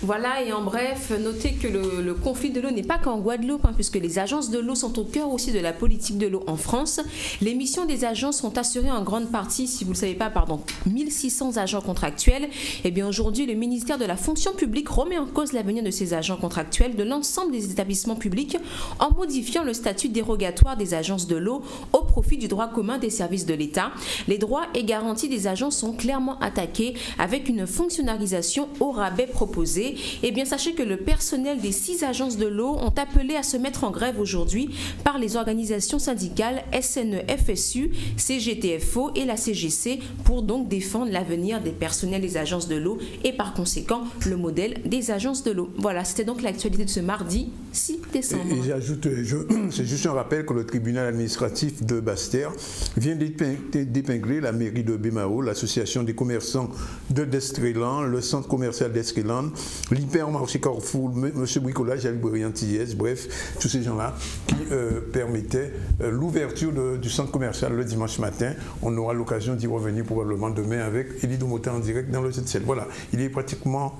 Speaker 2: Voilà, et en bref, notez que le, conflit de l'eau n'est pas qu'en Guadeloupe, hein, puisque les agences de l'eau sont au cœur aussi de la politique de l'eau en France. Les missions des agences sont assurées en grande partie, si vous ne le savez pas, pardon, 1600 agents contractuels. Et bien aujourd'hui, le ministère de la fonction publique remet en cause l'avenir de ces agents contractuels de l'ensemble des établissements publics en modifiant le statut dérogatoire des agences de l'eau au profit du droit commun des services de l'État. Les droits et garanties des agents sont clairement attaqués avec une fonctionnalisation au rabais proposée. Eh bien, sachez que le personnel des six agences de l'eau ont appelé à se mettre en grève aujourd'hui par les organisations syndicales E SNE, FSU, CGTFO et la CGC pour donc défendre l'avenir des personnels des agences de l'eau et par conséquent le modèle des agences de l'eau. Voilà, c'était donc l'actualité de ce mardi 6 décembre.
Speaker 1: Et, j'ajoute, c'est juste un rappel que le tribunal administratif de Basse-Terre vient d'épin- d'épingler la mairie de Bémao, l'association des commerçants de Destréland, le centre commercial d'Estréland, l'hypermarché Carrefour, M. Bricolage, Antillaise, bref, tous ces gens-là qui euh, permettaient euh, l'ouverture du centre commercial le dimanche matin. On aura l'occasion d'y revenir probablement demain avec Elie Domotin en direct dans le 7 Voilà, il est pratiquement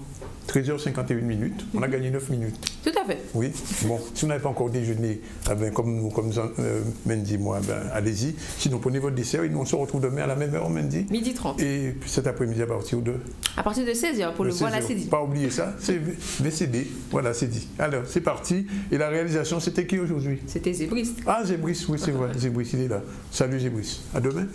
Speaker 1: 13h51 minutes. On a gagné 9 minutes.
Speaker 2: Tout à fait.
Speaker 1: Oui, bon, si vous n'avez pas encore déjeuné, ah ben, comme nous, comme euh, Mendy, moi, ben, allez-y. Sinon, prenez votre dessert et nous, on se retrouve demain à la même heure, Mendy.
Speaker 2: Midi 30.
Speaker 1: Et puis cet après-midi à partir de
Speaker 2: À partir de 16h, pour le
Speaker 1: de
Speaker 2: voilà,
Speaker 1: 16
Speaker 2: c'est dit.
Speaker 1: Pas oublier ça, c'est VCD. Voilà, c'est dit. Alors, c'est parti. Et la réalisation, c'était qui aujourd'hui?
Speaker 2: C'était Zébris.
Speaker 1: Ah, Zébris, oui, c'est vrai. Zébris, il est là. Salut Zébris. À demain.